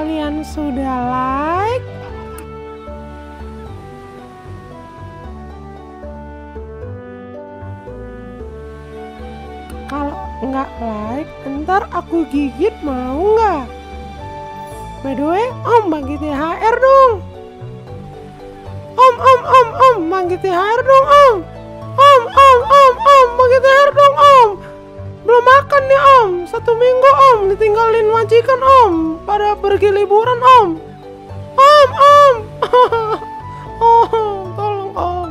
kalian sudah like? Kalau nggak like, ntar aku gigit mau nggak? By the way, Om bagi THR dong. Om, Om, Om, Om, bagi THR dong, Om. Om, Om, Om, Om, bagi THR dong, Om. Belum makan nih, Om. Satu minggu, Om. Ditinggalin majikan, Om. Pada pergi liburan, Om. Om, Om. oh, tolong, Om.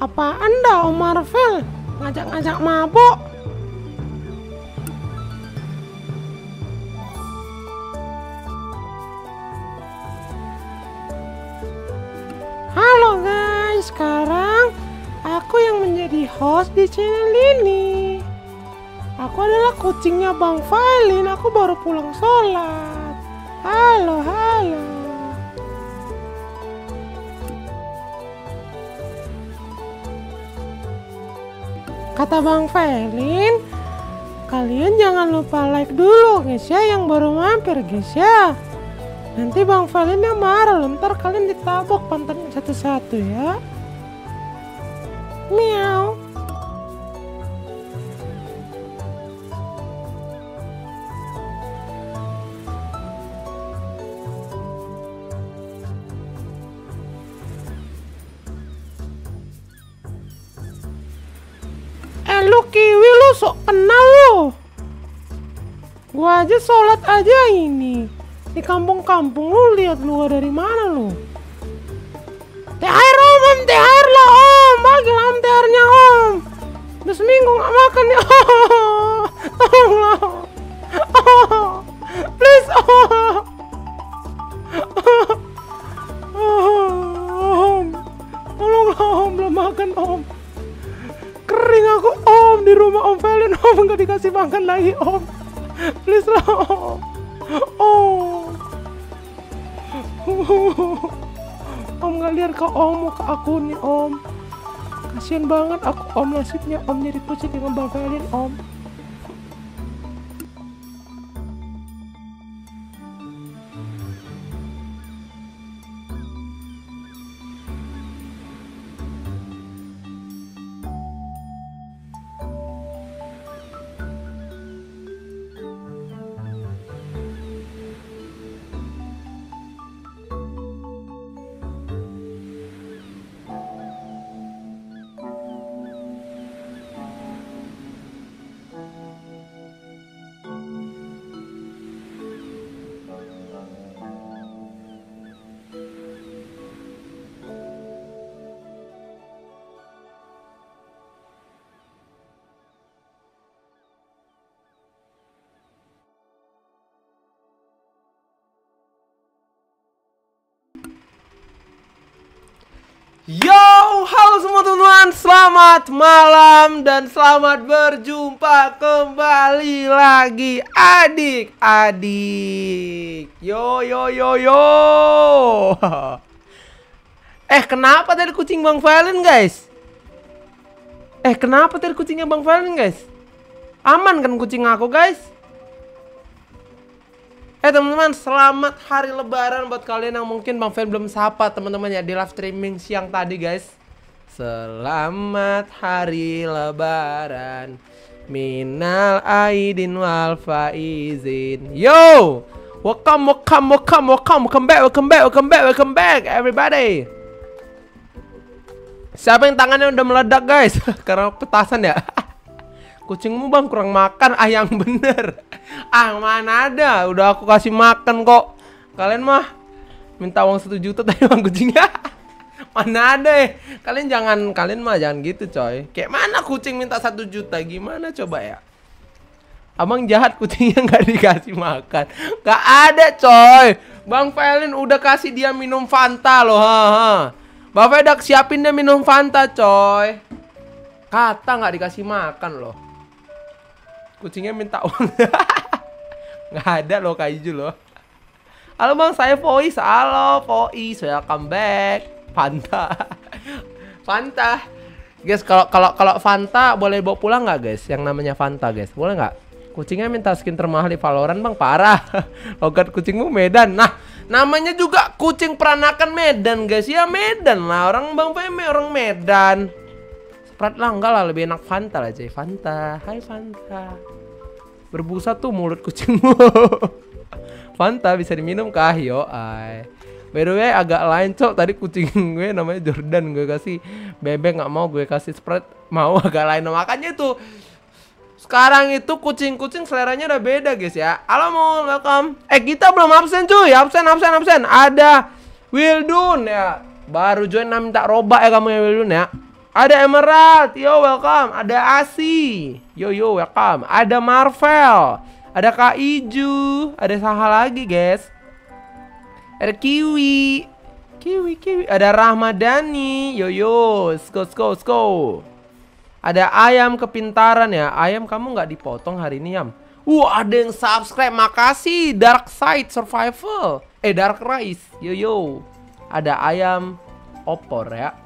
Apa anda Om Marvel ngajak-ngajak mabuk? Host di channel ini. Aku adalah kucingnya Bang Failin, aku baru pulang sholat. Halo, halo. Kata Bang Felin, kalian jangan lupa like dulu guys ya yang baru mampir guys ya. Nanti Bang Felin yang marah loh, ntar kalian ditabok pantatnya satu-satu ya. Miau. Aja sholat aja ini. Di kampung-kampung lu lihat lu dari mana lu? THR om, om THR lah om. Lah om THR-nya om. Udah seminggu gak makan nih om. Lah om. Please om. Om. Tolong lah om, belum makan om kering aku om di rumah om Valen om nggak dikasih makan lagi om om mau ke aku nih om. Kasian banget aku om nasibnya om jadi kucing Valen om Yo, halo semua teman-teman, selamat malam dan selamat berjumpa kembali lagi adik-adik. Yo, yo, yo, yo. Eh, kenapa tadi kucing Bang Valen, guys? Eh, kenapa tadi kucingnya Bang Valen, guys? Aman kan kucing aku, guys? Eh teman-teman, selamat hari lebaran buat kalian yang mungkin Bang Fen belum sapa teman-teman ya di live streaming siang tadi guys. Selamat hari lebaran. Minal aidin wal faizin. Yo! Welcome, welcome, welcome, welcome, welcome back, welcome back, welcome back, welcome back everybody. Siapa yang tangannya udah meledak guys? Karena petasan ya. Kucingmu bang kurang makan. Ah yang bener. Ah mana ada? Udah aku kasih makan kok. Kalian mah Minta uang satu juta tadi bang kucingnya. Mana ada ya Kalian jangan Kalian mah jangan gitu coy. Kayak mana kucing minta satu juta? Gimana coba ya? Abang jahat kucingnya nggak dikasih makan. Gak ada coy. Bang Felin udah kasih dia minum Fanta loh ha, ha. Bapak udah siapin dia minum Fanta, coy. Kata nggak dikasih makan loh. Kucingnya minta uang. nggak ada loh kaiju loh. Halo bang, saya Voice. Halo Voice, welcome back. Fanta. Fanta. Guys, kalau kalau kalau Fanta boleh bawa pulang nggak guys? Yang namanya Fanta guys, boleh nggak? Kucingnya minta skin termahal di Valorant bang, parah. Logat kucingmu Medan. Nah, Namanya juga kucing peranakan Medan guys Ya Medan lah Orang Bang Peme orang Medan Sprite lah enggak lah lebih enak Fanta lah cuy Fanta Hai Fanta Berbusa tuh mulut kucingmu Fanta bisa diminum kah? Yo ay By the way agak lain cok Tadi kucing gue namanya Jordan Gue kasih bebek nggak mau gue kasih Sprite Mau agak lain Makanya tuh sekarang itu kucing-kucing seleranya udah beda guys ya. Halo mau welcome. Eh kita belum absen cuy. Absen absen absen. Ada Wildun ya. Baru join nah minta robak ya kamu ya Wildun ya. Ada Emerald, yo welcome. Ada Asi, yo yo welcome. Ada Marvel, ada Kak Iju, ada Saha lagi guys. Ada Kiwi, Kiwi Kiwi. Ada Rahmadani, yo yo, sko sko sko. Ada ayam kepintaran ya. Ayam kamu nggak dipotong hari ini, Yam. Uh, ada yang subscribe. Makasih Dark Side Survival. Eh, Dark Rise. Yo yo. Ada ayam opor ya.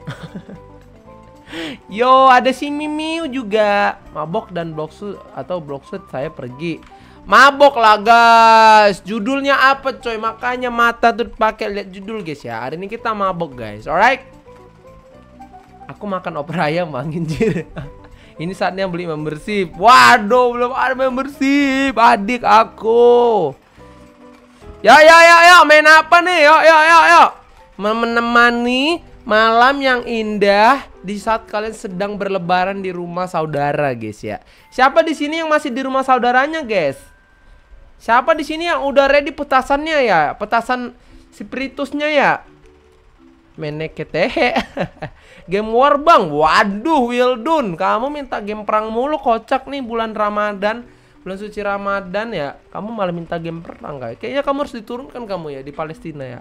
yo, ada si Mimiu juga. Mabok dan Blocksuit atau Blocksuit saya pergi. Mabok lah guys. Judulnya apa coy? Makanya mata tuh pakai lihat judul guys ya. Hari ini kita mabok guys. Alright. Aku makan opor ayam bang Injir Ini saatnya beli membership Waduh belum ada membership Adik aku Ya ya ya ya main apa nih Yuk yuk yuk yuk Menemani malam yang indah di saat kalian sedang berlebaran di rumah saudara guys ya. Siapa di sini yang masih di rumah saudaranya guys? Siapa di sini yang udah ready petasannya ya? Petasan spiritusnya ya? Meneketehe. Game war bang? Waduh Wildun. Kamu minta game perang mulu Kocak nih bulan Ramadan. Bulan suci Ramadan ya. Kamu malah minta game perang kayak Kayaknya kamu harus diturunkan kamu ya Di Palestina ya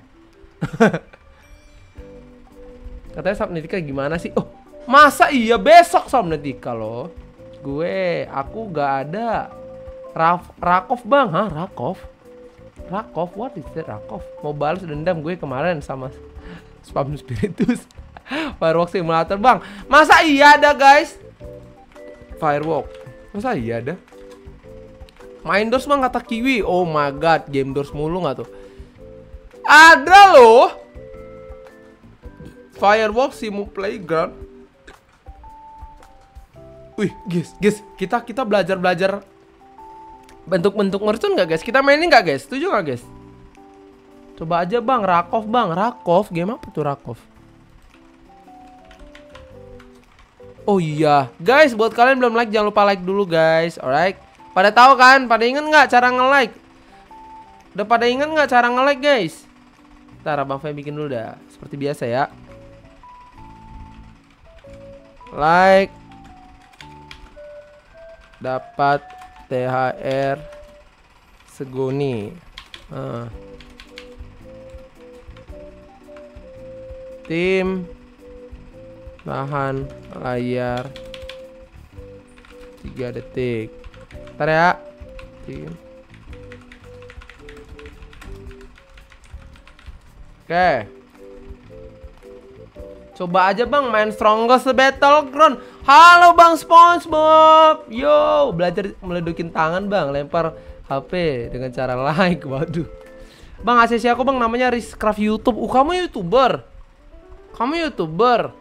Katanya Sabnetika gimana sih? Oh masa iya besok Sabnetika loh? Gue Aku gak ada Raf, Rakov bang. Hah Rakov Rakov what is that Rakov Mau balas dendam gue kemarin sama Spam Spiritus. Firewalk Simulator bang. Masa iya ada guys? Firewalk Masa iya ada? Main Doors bang kata Kiwi. Oh my god Game Doors mulu gak tuh? Ada loh Firewalk Simu Playground. Wih guys guys Kita kita belajar-belajar Bentuk-bentuk merchant gak guys? Kita mainin gak guys? Setuju gak guys? Coba aja bang. Rakov bang. Rakov Game apa tuh Rakov Oh iya, guys, buat kalian belum like jangan lupa like dulu guys, alright? Pada tahu kan? Pada inget nggak cara nge-like? Udah pada inget nggak cara nge-like guys? Ntar Bang Fe bikin dulu dah, seperti biasa ya. Like, dapat THR seguni. Uh. Tim. Tahan layar. 3 detik. Ntar ya. Oke coba aja bang main strongest battleground halo bang spongebob yo belajar meledukin tangan bang lempar HP dengan cara like waduh bang ACC aku bang namanya Rizcraft YouTube uh kamu youtuber kamu youtuber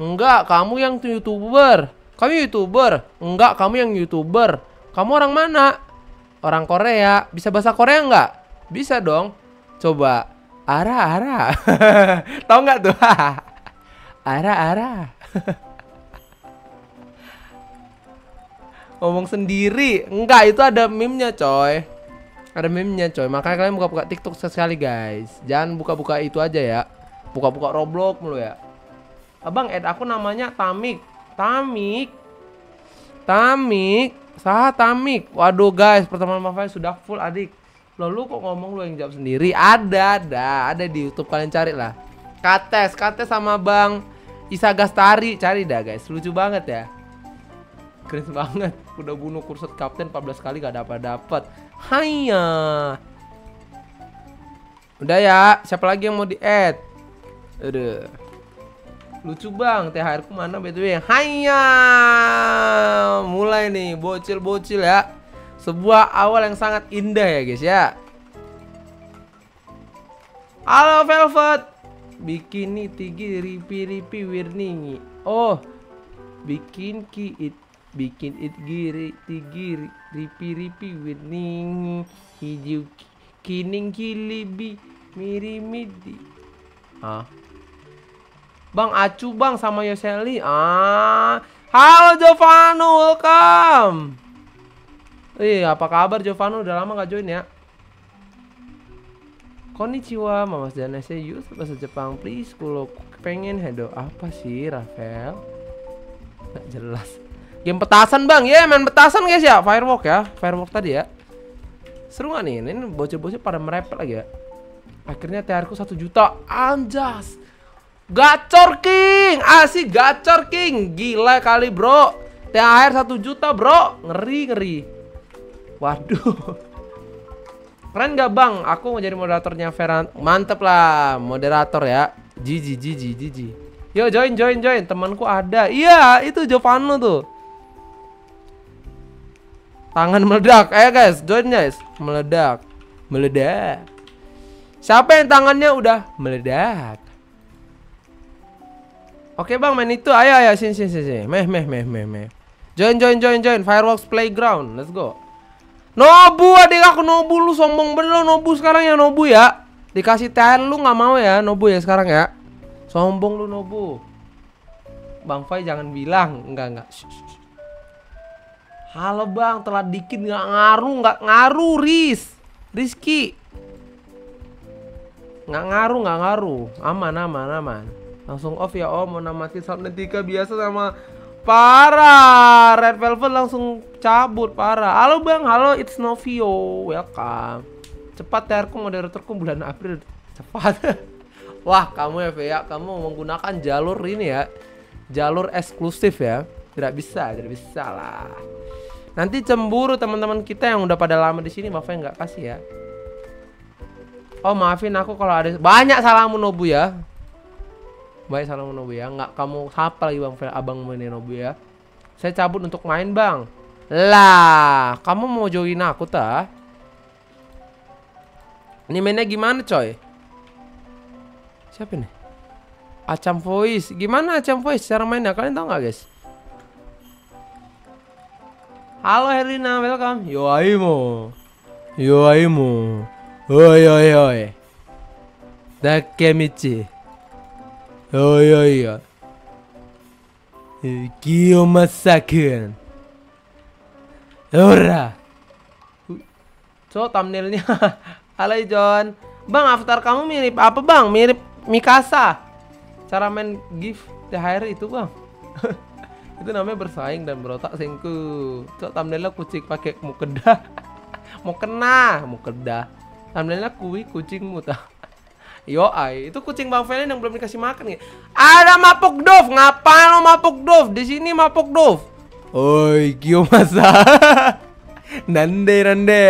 Enggak, kamu yang youtuber. Kamu youtuber. Enggak, kamu yang youtuber. Kamu orang mana? Orang Korea. Bisa bahasa Korea enggak? Bisa dong. Coba. Ara, ara. Tahu nggak tuh? ara, ara. Ngomong sendiri. Enggak, itu ada meme-nya, coy. Ada meme-nya, coy. Makanya kalian buka-buka TikTok sekali, guys. Jangan buka-buka itu aja ya. Buka-buka Roblox mulu ya. Abang add aku namanya Tamik. Tamik. Tamik. Sah Tamik. Waduh guys, pertemuan Mafia sudah full adik. Lalu kok ngomong lu yang jawab sendiri? Ada, ada, ada di YouTube kalian cari lah. Kates, Kates sama Bang Isa Gastari cari dah guys. Lucu banget ya. Keren banget. Udah bunuh kursus kapten 14 kali gak dapat dapat. Hanya. Udah ya, siapa lagi yang mau di-add? Aduh. Lucu bang, THR ku mana BTW? Hanya. Mulai nih, bocil-bocil ya. Sebuah awal yang sangat indah ya guys ya. Halo Velvet. Bikini tigi ripi ripi wirningi. Oh. Bikin ki it bikin it giri tigi ripi ripi wirningi hijau kining miri midi. Ah. Bang Acu bang sama Yoseli. Ah. Halo Jovano, welcome. Eh, apa kabar Jovano? Udah lama gak join ya? Konnichiwa, Mama dan SEU bahasa Jepang please Kalau pengen hedo apa sih Rafael? Gak jelas. Game petasan bang, ya yeah, main petasan guys ya. Firework ya, firework tadi ya. Seru gak nih? Ini bocil-bocil pada merepet lagi ya. Akhirnya TR ku 1 juta. Anjas. Gacor King. Asik gacor King. Gila kali bro. THR 1 juta bro. Ngeri ngeri. Waduh Keren gak bang? Aku mau jadi moderatornya Veran Mantep lah Moderator ya. Jiji jiji jiji. Yo join join join. Temanku ada. Iya itu Jovano tuh. Tangan meledak. Ayo guys join guys. Meledak. Meledak. Siapa yang tangannya udah meledak? Oke bang main itu. Ayo ayo. Sini sini sini. Meh meh meh meh meh. Join join join join. Fireworks playground. Let's go Nobu adik aku Nobu. Lu sombong bener lo Nobu sekarang ya Nobu ya. Dikasih THR lu nggak mau ya Nobu ya sekarang ya. Sombong lu Nobu. Bang Fai jangan bilang. Enggak enggak Halo bang. Telat dikit nggak ngaruh nggak ngaruh Riz. Rizky. Nggak ngaruh nggak ngaruh. Aman aman aman. Langsung off ya om. Mau namatin Subnautica biasa sama Parah, Red Velvet langsung cabut parah. Halo bang, halo it's Novio, welcome. Cepat ya, aku moderatorku bulan April. Cepat. Wah kamu ya Vea, kamu menggunakan jalur ini ya, jalur eksklusif ya. Tidak bisa, tidak bisa lah. Nanti cemburu teman-teman kita yang udah pada lama di sini, maaf nggak kasih ya. Oh maafin aku kalau ada banyak salah Nobu ya. Baik salam Nobu ya. Nggak kamu sapa lagi Bang Abang mainin Nobu ya. Saya cabut untuk main Bang. Lah, kamu mau join aku ta? Ini mainnya gimana coy? Siapa nih? Acam Voice. Gimana Acam Voice cara mainnya? Kalian tahu nggak guys? Halo Herlina, welcome. Yo aimo. Yo aimo. Oi oi oi. Dakemichi. Oh iya iya. Kyo masakan. Ora. So thumbnailnya. Halo John. Bang avatar kamu mirip apa bang? Mirip Mikasa. Cara main gift THR itu bang. itu namanya bersaing dan berotak sengku. So thumbnailnya kucing pakai mukeda. mau kena, mau keda. Thumbnailnya kui kucingmu tak. Yo ay, itu kucing Bang Velen yang belum dikasih makan ya. Ada mapuk dov, ngapain lo mapuk dov? Di sini mapuk dov. Oi, kyo masa. nande nande.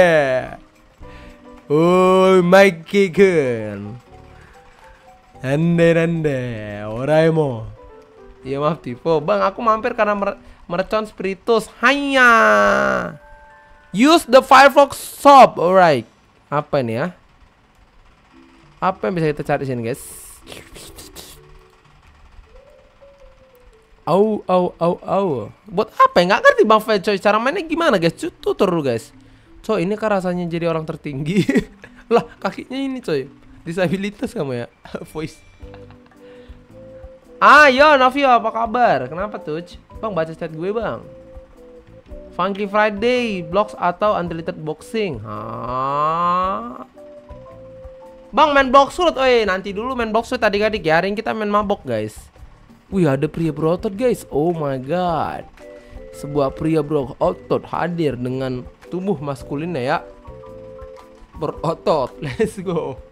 Oi, Mike Kiken. Nande nande, Oraimo. Iya maaf tipe, bang. Aku mampir karena mer mercon spiritus. Hanya. Use the Firefox shop, alright. Apa ini ya? Apa yang bisa kita cari sini, guys? Au, au, au, au. Buat apa ya? Nggak ngerti Bang Fed, coy. Cara mainnya gimana, guys? Tutur dulu, guys. Coy, ini kan rasanya jadi orang tertinggi. lah, kakinya ini, coy. Disabilitas kamu ya? Voice. Ayo, Novio, apa kabar? Kenapa, tuh? Bang, baca chat gue, Bang. Funky Friday, blocks atau unlimited boxing. Hah? Bang main box suit, oi nanti dulu main box suit adik-adik ya. Kita main mabok guys. Wih ada pria berotot guys. Oh my god. Sebuah pria berotot hadir dengan tubuh maskulinnya ya. Berotot. Let's go.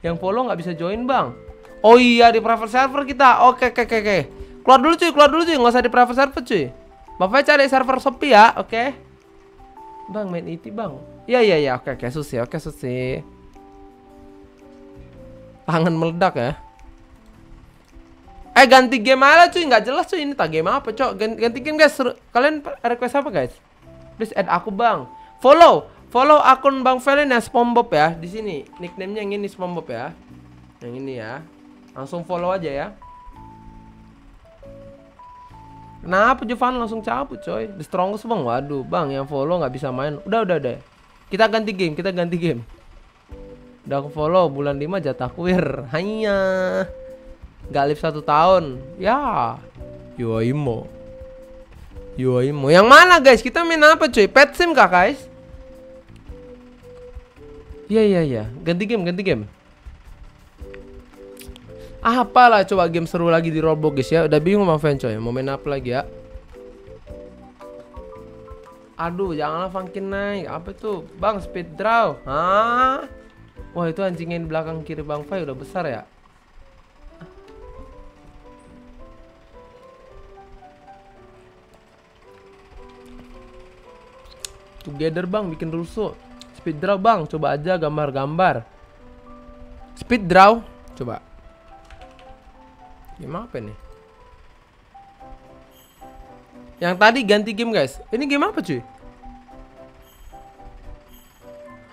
Yang follow nggak bisa join bang. Oh iya di private server kita. Oke oke oke oke. Keluar dulu cuy, keluar dulu cuy. Nggak usah di private server cuy. Bapak cari server sepi ya, oke? Bang main IT bang. Iya iya iya, oke oke susi, oke susi. Tangan meledak ya. Eh ganti game aja cuy, nggak jelas cuy ini tak game apa cok. Ganti, ganti game guys. Kalian request apa guys? Please add aku bang. Follow, follow akun Bang Felin ya SpongeBob ya di sini. Nicknamenya yang ini SpongeBob ya. Yang ini ya. Langsung follow aja ya. Kenapa Jovan langsung cabut coy? The strongest bang, waduh bang yang follow nggak bisa main. Udah udah deh. Kita ganti game, kita ganti game. Udah aku follow bulan 5 jatah kuir. Hanya nggak live satu tahun. Ya, Yuaimo. Yuaimo. Yang mana guys? Kita main apa coy? Pet sim kah guys? Iya iya iya. Ganti game, ganti game. Apalah coba game seru lagi di Roblox guys ya. Udah bingung sama fan coy. Mau main apa lagi ya? Aduh, janganlah funkin naik. Apa itu? Bang, speed draw. Hah? Wah, itu anjingnya di belakang kiri Bang Fai udah besar ya. Together bang, bikin rusuh. Speed draw bang, coba aja gambar-gambar. Speed draw, coba. Game apa nih? Yang tadi ganti game guys. Ini game apa cuy?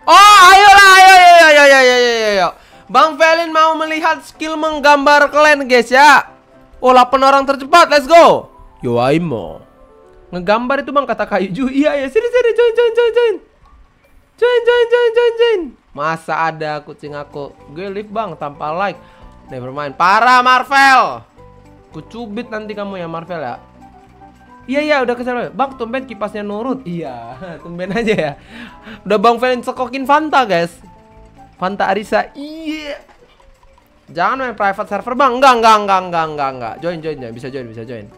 Oh, ayolah, ayo, ayo, ayo, ayo, ayo, ayo. Bang Felin mau melihat skill menggambar kalian guys ya. Oh, 8 orang tercepat, let's go. Yo, Aimo. Ngegambar itu bang kata kayu ju. Iya, ya, sini, sini, join, join, join, join. Join, join, join, join, join. Masa ada kucing aku. Gue live bang tanpa like. Never mind. Parah Marvel. Kucubit nanti kamu ya Marvel ya. Iya iya udah kesel Bang tumben kipasnya nurut. Iya, tumben aja ya. Udah Bang Valen sekokin Fanta, guys. Fanta Arisa. Iya. Jangan main private server, Bang. Enggak, enggak, enggak, enggak, enggak, enggak. Join, join ya. Bisa join, bisa join.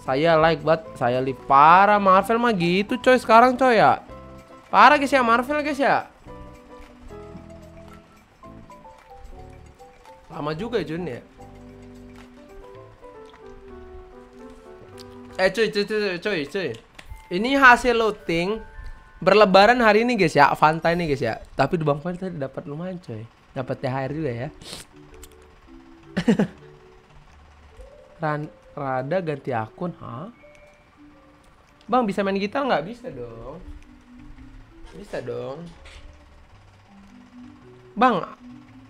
Saya like banget, saya live parah Marvel mah gitu coy sekarang coy ya. Parah guys ya Marvel guys ya. Lama juga ya Jun ya. Eh cuy cuy cuy cuy cuy. Ini hasil looting berlebaran hari ini guys ya, Fanta ini guys ya. Tapi di Bang tadi dapat lumayan coy. Dapat THR juga ya. Ran Rada ganti akun, ha? Bang bisa main gitar nggak? Bisa dong. Bisa dong. Bang,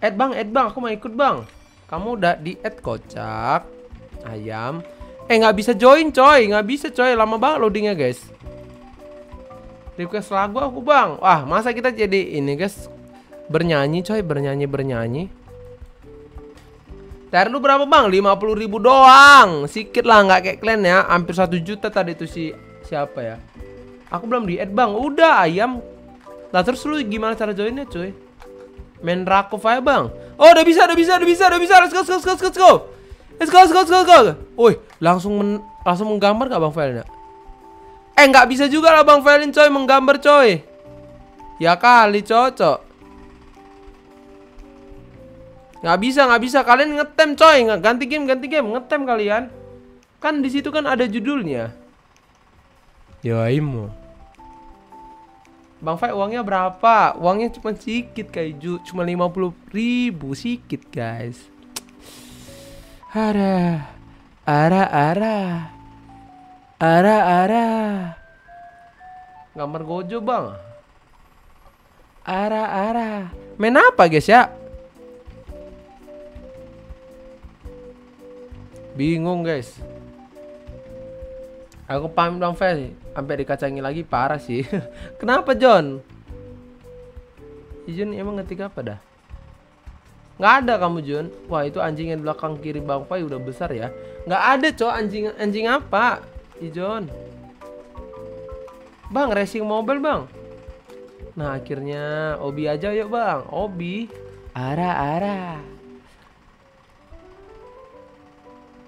Add bang, add bang, aku mau ikut bang. Kamu udah di add kocak. Ayam. Eh nggak bisa join coy, nggak bisa coy, lama banget loadingnya guys. Request lagu aku bang. Wah masa kita jadi ini guys bernyanyi coy, bernyanyi bernyanyi. TR lu berapa bang? 50 ribu doang. Sikit lah nggak kayak kalian ya. Hampir satu juta tadi tuh si siapa ya? Aku belum di add bang. Udah ayam. Nah terus lu gimana cara joinnya cuy? Main Rakov aja bang Oh udah bisa udah bisa udah bisa udah bisa Let's go let's go let's go let's go Let's go let's go let's go Woi langsung men langsung menggambar gak bang Felin Eh nggak bisa juga lah bang Felin coy menggambar coy. Ya kali cocok. Nggak bisa nggak bisa. Kalian ngetem coy. Nggak ganti game ganti game. Ngetem kalian. Kan di situ kan ada judulnya. Yo Imo Bang Fai uangnya berapa? Uangnya cuma sedikit kayak cuma 50 ribu sedikit guys. Ara, ara, ara, ara. Gambar gojo bang. Ara, ara. Main apa guys ya? Bingung guys. Aku pamit Bang Fai sampai dikacangi lagi parah sih. Kenapa John? Jun emang ngetik apa dah? Nggak ada kamu Jun. Wah itu anjing yang belakang kiri Bang Pai udah besar ya. Nggak ada cowok anjing anjing apa? Ijon. Bang racing mobil bang. Nah akhirnya Obi aja yuk bang. Obi. Ara ara.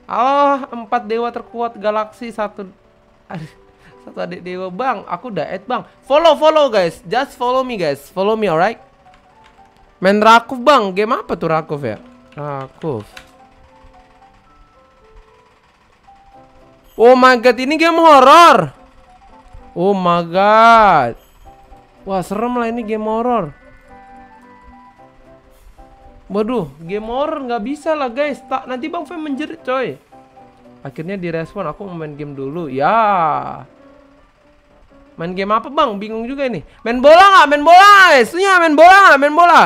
Oh empat dewa terkuat galaksi satu. Satu adik dewa bang, aku udah add bang. Follow follow guys, just follow me guys, follow me alright. Main Rakuf bang, game apa tuh Rakuf ya? Aku. Oh my god, ini game horror. Oh my god. Wah, serem lah ini game horror. Waduh, game horror nggak bisa lah guys. Tak nanti Bang Fem menjerit coy. Akhirnya direspon aku mau main game dulu. Ya. Main game apa bang? Bingung juga ini. Main bola nggak? Main bola guys. Ya main bola nggak? Main bola.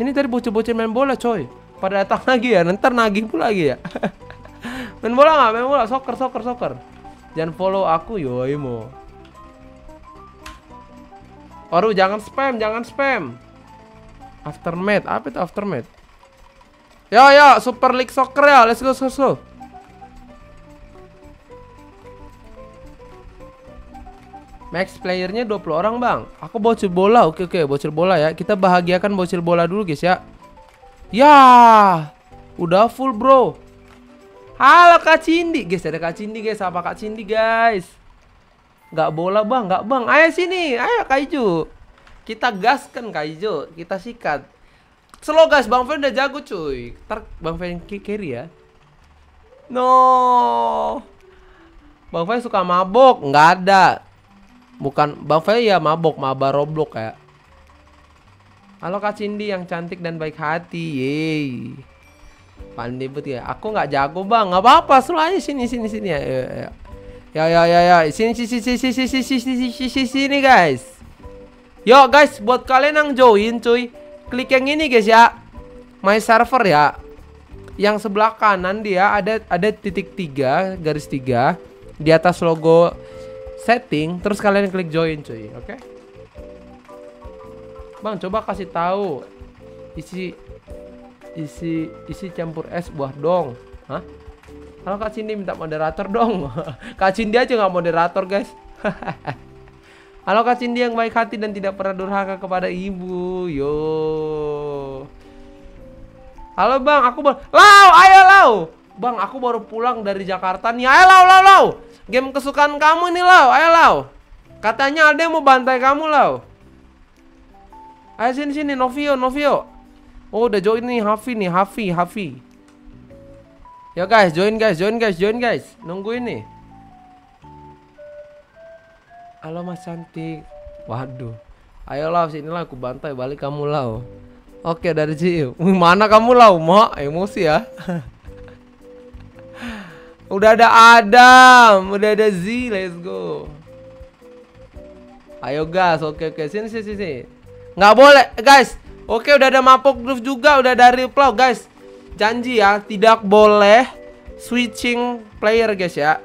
Ini tadi bocil-bocil main bola coy. Pada datang lagi ya. Ntar nagih pula lagi ya. main bola nggak? Main bola. Soccer, soccer, soccer. Jangan follow aku yo mo. Oru jangan spam, jangan spam. Aftermath, apa itu aftermath? Yo yo, Super League Soccer ya, let's go, let's go. Max playernya 20 orang bang Aku bocil bola Oke oke bocil bola ya Kita bahagiakan bocil bola dulu guys ya Ya Udah full bro Halo Kak Cindi. Guys ada Kak Cindi guys. Apa Kak Cindi guys. Gak bola bang. Gak bang. Ayo sini. Ayo Kak Ijo. Kita gaskan Kak Ijo. Kita sikat. Slow guys. Bang Fen udah jago cuy. Ntar Bang Fen carry ya. No. Bang Fen suka mabok. Nggak ada. Bukan. Bang Fel ya mabok, maba Roblox kayak. Halo Kak Cindy yang cantik dan baik hati. Yeay. Pandai betul ya. Aku nggak jago bang, nggak apa-apa. Selalu sini sini sini ya. Ya ya ya ya. ya. Sini sini sini sini sini sini sini sini sini guys. Yo guys, buat kalian yang join cuy, klik yang ini guys ya. My server ya. Yang sebelah kanan dia ada ada titik tiga garis tiga di atas logo setting terus kalian klik join cuy oke okay? bang coba kasih tahu isi isi isi campur es buah dong. Hah? Kalau kak Cindy minta moderator dong. Kak Cindy aja nggak moderator guys. Halo Kak Cindy yang baik hati dan tidak pernah durhaka kepada ibu. Yo. Halo bang, aku baru Lau, ayo lau. Bang, aku baru pulang dari Jakarta nih. Ayo lau, lau, lau. Game kesukaan kamu nih Lau, ayo Lau. Katanya ada yang mau bantai kamu Lau. Ayo sini sini. Novio, Novio. Oh udah join nih Hafi nih, Hafi, Hafi. Ya guys, join guys, join guys, join guys. Nunggu ini. Halo Mas cantik. Waduh. Ayo Lau sini lah aku bantai balik kamu Lau. Oke dari Ciu. Mana kamu Lau? Mau emosi ya. Udah ada Adam, udah ada Z, let's go. Ayo gas, oke oke sini sini sini. Nggak boleh, guys. Oke udah ada mapok groove juga, udah dari plow guys. Janji ya, tidak boleh switching player guys ya.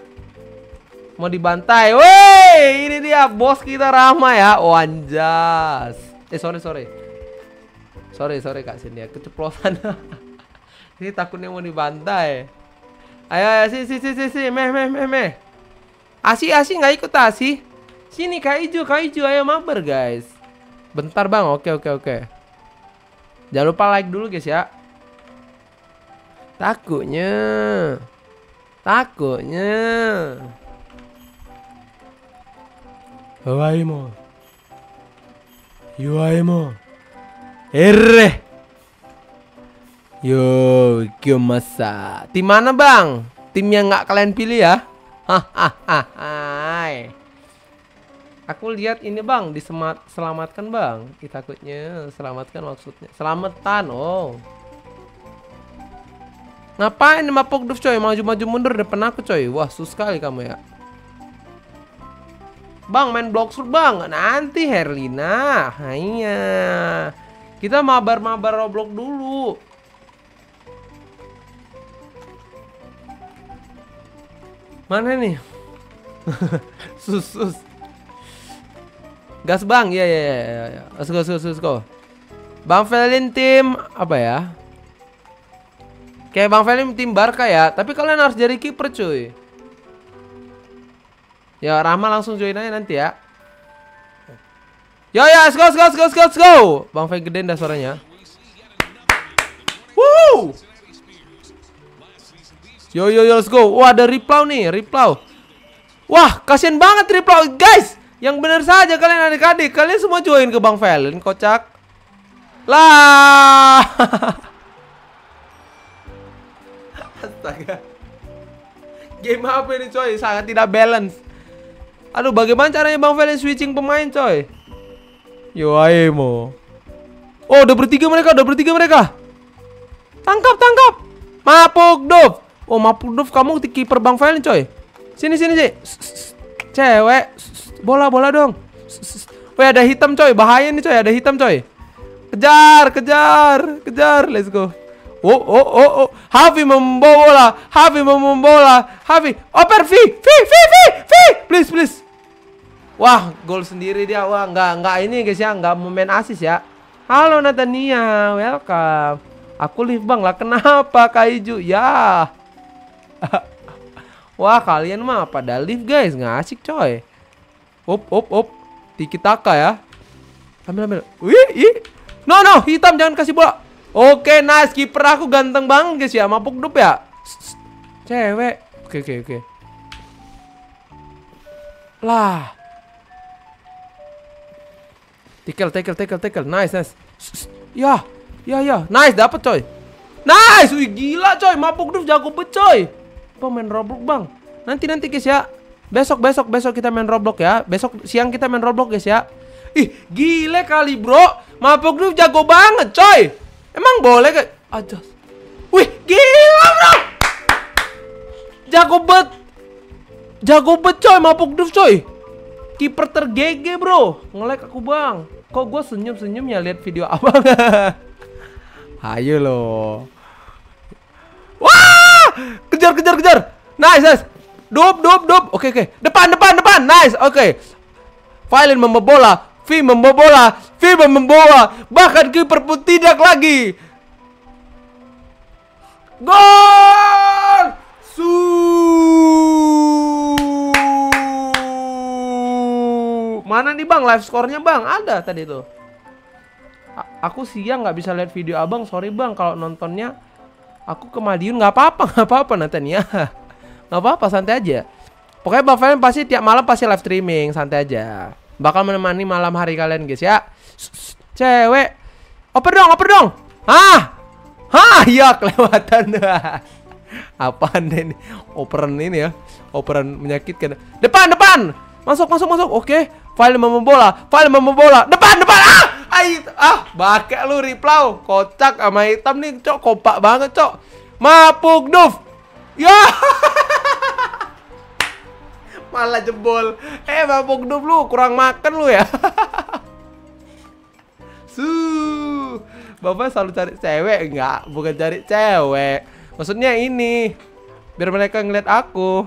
Mau dibantai, woi ini dia bos kita Rama ya, oh anjas. Eh sorry sorry, sorry sorry kak sini ya, keceplosan. ini takutnya mau dibantai. Ayo, ayo, si, si, si, si, si, meh, meh, meh, meh. Asi, asi nggak ikut asi. Sini kak Ijo, kak Ijo, ayo mabar guys. Bentar bang, oke, oke, oke. Jangan lupa like dulu guys ya. Takutnya, takutnya. Hawaii Yuaimo. Erre. Yo, masa? Tim mana bang? Tim yang nggak kalian pilih ya? Hahaha. Aku lihat ini bang, disemat selamatkan bang. Kita takutnya selamatkan maksudnya. Selamatan, oh. Ngapain mapok duf coy? Maju-maju mundur depan aku coy. Wah, sus sekali kamu ya. Bang, main blok sur bang. Nanti Herlina. Hanya. Kita mabar-mabar Roblox dulu. Mana nih? sus, sus. Gas bang, ya ya ya. ya. Let's go, let's go, let's go. Bang Felin tim apa ya? Kayak Bang Felin tim Barca ya. Tapi kalian harus jadi kiper cuy. Ya Rama langsung join aja nanti ya. Yo ya, let's go, let's go, let's go, let's go. Bang Felin gede dah suaranya. Woo! Yo yo yo let's go. Wah ada replau nih, replau. Wah kasian banget replau guys. Yang benar saja kalian adik-adik, kalian semua join ke Bang Felen kocak. Lah. Astaga. Game apa ini coy? Sangat tidak balance. Aduh, bagaimana caranya Bang Felen switching pemain coy? Yo mo. Oh, udah bertiga mereka, udah bertiga mereka. Tangkap, tangkap. Mapuk dof Oh, Mapuk dof kamu kiper Bang Felen coy. Sini sini sih. Cewek. Bola, bola dong. Woi, ada hitam coy. Bahaya nih coy, ada hitam coy. Kejar, kejar, kejar. Let's go. Oh, oh, oh, oh. Hafi membawa bola. Hafi membawa bola. Hafi. Oper V. V, V, V, V. Please, please. Wah, gol sendiri dia. Wah, nggak, nggak ini guys ya. Nggak main asis ya. Halo Natania, welcome. Aku live bang lah. Kenapa Kaiju? Ya. Wah, kalian mah pada live guys. Nggak asik coy. Op, op, op. Tiki taka ya. Ambil, ambil. Wih, ih. No, no. Hitam jangan kasih bola. Oke, nice. Kiper aku ganteng banget guys ya. Mapuk dup ya. Cewek. Oke, oke, oke. Lah. Tackle, tackle, tackle, tackle. Nice, nice. Ya, ya, ya. Nice, dapat coy. Nice. Wih, gila coy. Mapuk dup jago bet coy. Apa main Roblox, Bang? Nanti nanti guys ya. Besok, besok, besok kita main Roblox ya. Besok siang kita main Roblox guys ya. Ih, gile kali, Bro. Mapuk dup jago banget, coy. Emang boleh gak? Aja. Wih, gila bro. Jago bet. Jago bet coy, mapuk duf coy. Kiper tergege bro. Ngelek aku bang. Kok gue senyum-senyum ya lihat video abang? Ayo loh. Wah! Kejar, kejar, kejar. Nice, nice. Dup, dup, dup. Oke, oke. Depan, depan, depan. Nice. Oke. Violin membawa bola. V membawa bola. V membawa. Bahkan kiper pun tidak lagi. Gol! Su. Mana nih bang live skornya bang? Ada tadi tuh. A aku siang nggak bisa lihat video abang. Sorry bang kalau nontonnya. Aku ke Madiun nggak apa-apa nggak apa-apa Natania. Nggak apa-apa santai aja. Pokoknya Bang Valen pasti tiap malam pasti live streaming santai aja. Bakal menemani malam hari kalian guys ya. Cewek. Oper dong, oper dong. Hah? Hah, ya kelewatan. Apaan deh ini? Operan ini ya. Operan menyakitkan. Depan, depan. Masuk, masuk, masuk. Oke. File membawa bola. File membawa bola. Depan, depan. Ah! Ay, ah, bakek lu replau. Kocak sama hitam nih, cok. Kompak banget, cok. Mapuk duf. Ya. Malah jebol. Eh, mapuk duf lu kurang makan lu ya. Su. Bapak selalu cari cewek enggak? Bukan cari cewek. Maksudnya ini biar mereka ngeliat aku.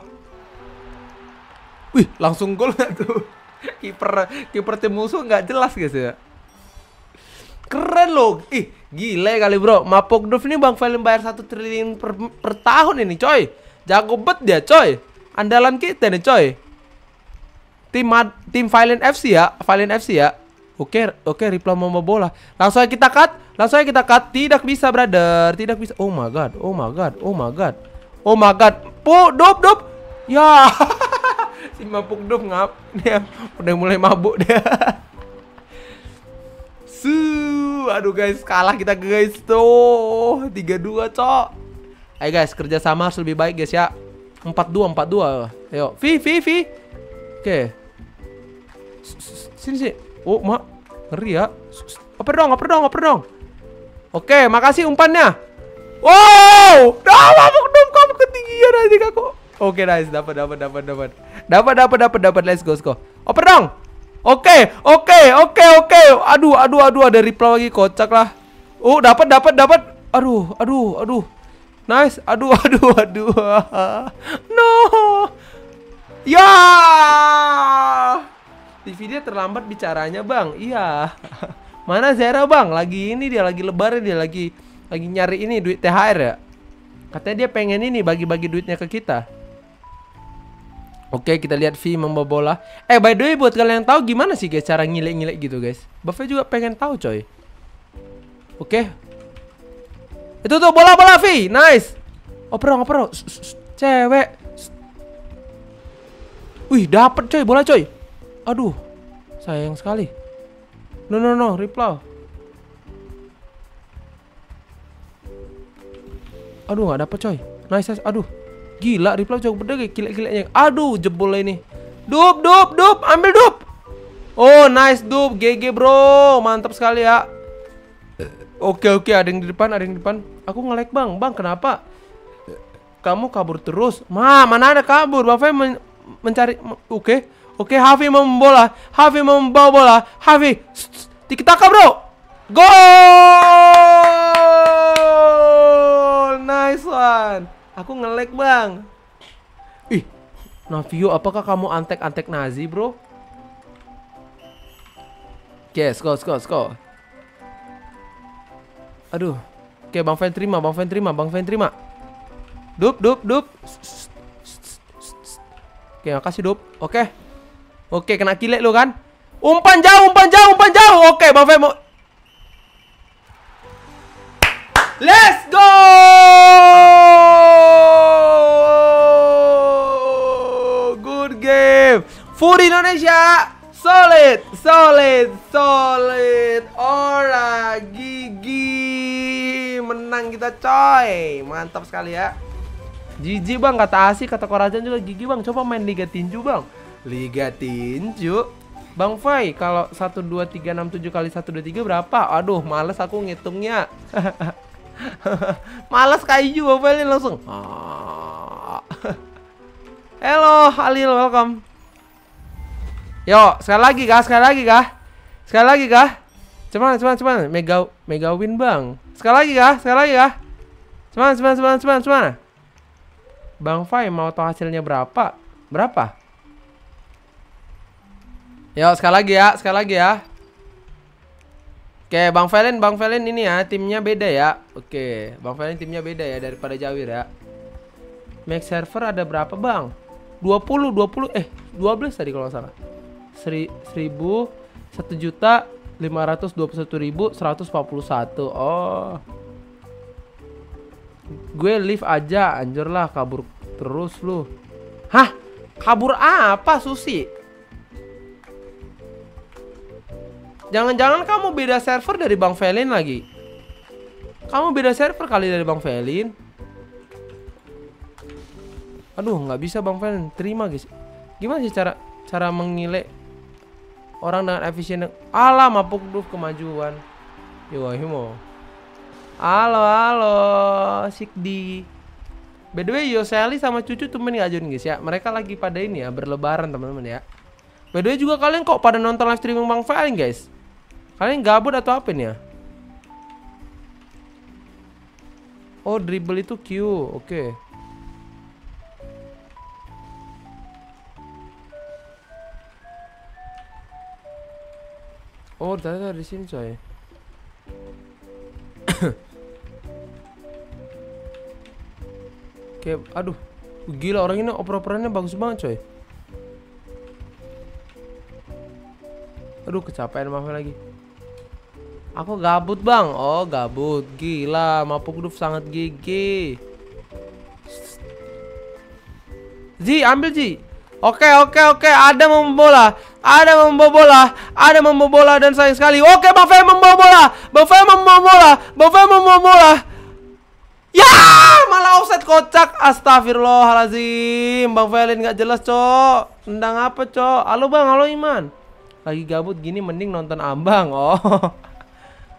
Wih, langsung gol nggak tuh? Kiper kiper tim musuh nggak jelas guys ya. Keren loh. Ih, gile kali bro. Mapok Dove ini Bang Film bayar satu triliun per, per tahun ini coy. Jago bet dia coy. Andalan kita nih coy. Tim tim Violent FC ya, Violent FC ya. Oke, oke, reply mau bola. Langsung aja kita cut, langsung aja kita cut. Tidak bisa, brother. Tidak bisa. Oh my god, oh my god, oh my god. Oh my god. Po, dop, dop. Ya. si mabuk dop ngap. Dia udah mulai mabuk dia. Su, aduh guys, kalah kita guys tuh. 3-2, cok. Ayo guys, kerjasama harus lebih baik guys ya. 4-2, 4-2. Ayo, Vi, Vi, Vi. Oke. Sini sih. Oh, mak. Ngeri ya. Apa dong, apa dong, apa dong. Oke, makasih umpannya. Wow! Dah, mabuk dong kamu ketinggian aja aku. Oke, nice. Dapat, dapat, dapat, dapat. Dapat, dapat, dapat, dapat. Let's go, let's go. Oper dong. Oke, oke, oke, oke. Aduh, aduh, aduh, ada reply lagi kocak lah. Oh, dapat, dapat, dapat. Aduh, aduh, aduh. Nice. Aduh, aduh, aduh. No. Ya. TV dia terlambat bicaranya bang Iya Mana Zera bang Lagi ini dia lagi lebaran dia lagi Lagi nyari ini duit THR ya Katanya dia pengen ini bagi-bagi duitnya ke kita Oke kita lihat V membawa bola Eh by the way buat kalian yang tahu gimana sih guys cara ngilek-ngilek gitu guys Buffet juga pengen tahu coy Oke Itu tuh bola-bola V Nice Operong operong Cewek Wih dapet coy bola coy Aduh, sayang sekali. No, no, no, reply. Aduh, nggak dapet coy. Nice, nice. Aduh, Gila, reply jauh kayak gila-gilanya. Aduh, jebol ini. Dup, dup, dup, ambil dup. Oh, nice dup, GG bro, mantap sekali ya. Oke oke, ada yang di depan, ada yang di depan. Aku ngelek bang, bang kenapa? Kamu kabur terus. Ma, mana ada kabur? Bapak men mencari. Oke, oke, Hafi mau membola. Hafi membawa bola. Hafi, tiki taka bro. Gol! Nice one. Aku ngelek bang. Ih, Navio, apakah kamu antek-antek Nazi bro? Oke, okay, score, score, score. Aduh. Oke, Bang Fen terima, Bang Fen terima, Bang Fen terima. Dup, dup, dup. Oke, makasih dup. Oke. Oke, kena kilek lu kan? Umpan jauh, umpan jauh, umpan jauh. Oke, Bang Fen mau Let's go! Good game. Food Indonesia solid, solid, solid. Ora gigi menang kita coy. Mantap sekali ya. Gigi bang kata Asi kata Korajan juga gigi bang. Coba main Liga Tinju bang. Liga Tinju. Bang Fai kalau 1 2 3 6 7 kali 1 2 3 berapa? Aduh, males aku ngitungnya. males kayu Bang Fai langsung. Halo, Halil, welcome. Yo, sekali lagi kah? Sekali lagi kah? Sekali lagi kah? Cuman, cuman, cuman, mega, mega win bang. Sekali lagi kah? Sekali lagi kah? Cuman, cuman, cuman, cuman, cuman. Bang Fai mau tahu hasilnya berapa? Berapa? Yo, sekali lagi ya, sekali lagi ya. Oke, Bang Valen, Bang Valen ini ya, timnya beda ya. Oke, Bang Valen timnya beda ya daripada Jawir ya. Max server ada berapa, Bang? 20, 20, eh 12 tadi kalau nggak salah. Seri, 1000, 1 juta 521.141. Oh. Gue live aja, anjir lah kabur terus lu. Hah? Kabur apa, Susi? Jangan-jangan kamu beda server dari Bang Felin lagi. Kamu beda server kali dari Bang Felin. Aduh, nggak bisa Bang Felin. Terima, guys. Gimana sih cara cara mengilek orang dengan efisien? Alah, mapuk duh kemajuan. Iwahimo. Halo, halo, Sikdi. By the way, Yoseli sama cucu temen gak join guys ya. Mereka lagi pada ini ya, berlebaran teman-teman ya. By the way juga kalian kok pada nonton live streaming Bang Felin guys? Kalian gabut atau apa nih ya? Oh, dribble itu Q. Oke. Okay. Oh, ternyata di sini coy. Oke, aduh. Gila orang ini oper-operannya bagus banget coy. Aduh, kecapean maaf lagi. Aku gabut bang Oh gabut Gila Mapuk Duf sangat gigi Ji ambil Ji Oke oke oke Ada membawa bola Ada membawa Ada membawa dan sayang sekali Oke Bang Fe membawa bola Fe membawa bola membawa bola Ya malah offset kocak Astagfirullahaladzim Bang Felin gak jelas cok Tendang apa cok Halo bang halo Iman Lagi gabut gini mending nonton ambang Oh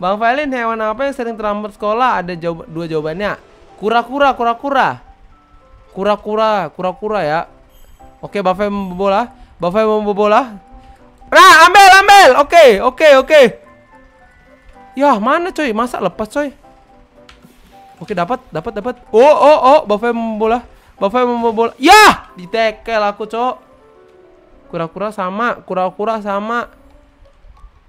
Bang Vailin, hewan apa yang sering terlambat sekolah? Ada jawab dua jawabannya. Kura-kura, kura-kura. Kura-kura, kura-kura ya. Oke, Bang mau bola. Bang mau bola. Nah, ambil, ambil. Oke, oke, oke. Ya, mana coy? Masa lepas coy? Oke, dapat, dapat, dapat. Oh, oh, oh, mau bola. Mau bola. Ya, ditekel aku, cok. Kura-kura sama, kura-kura sama.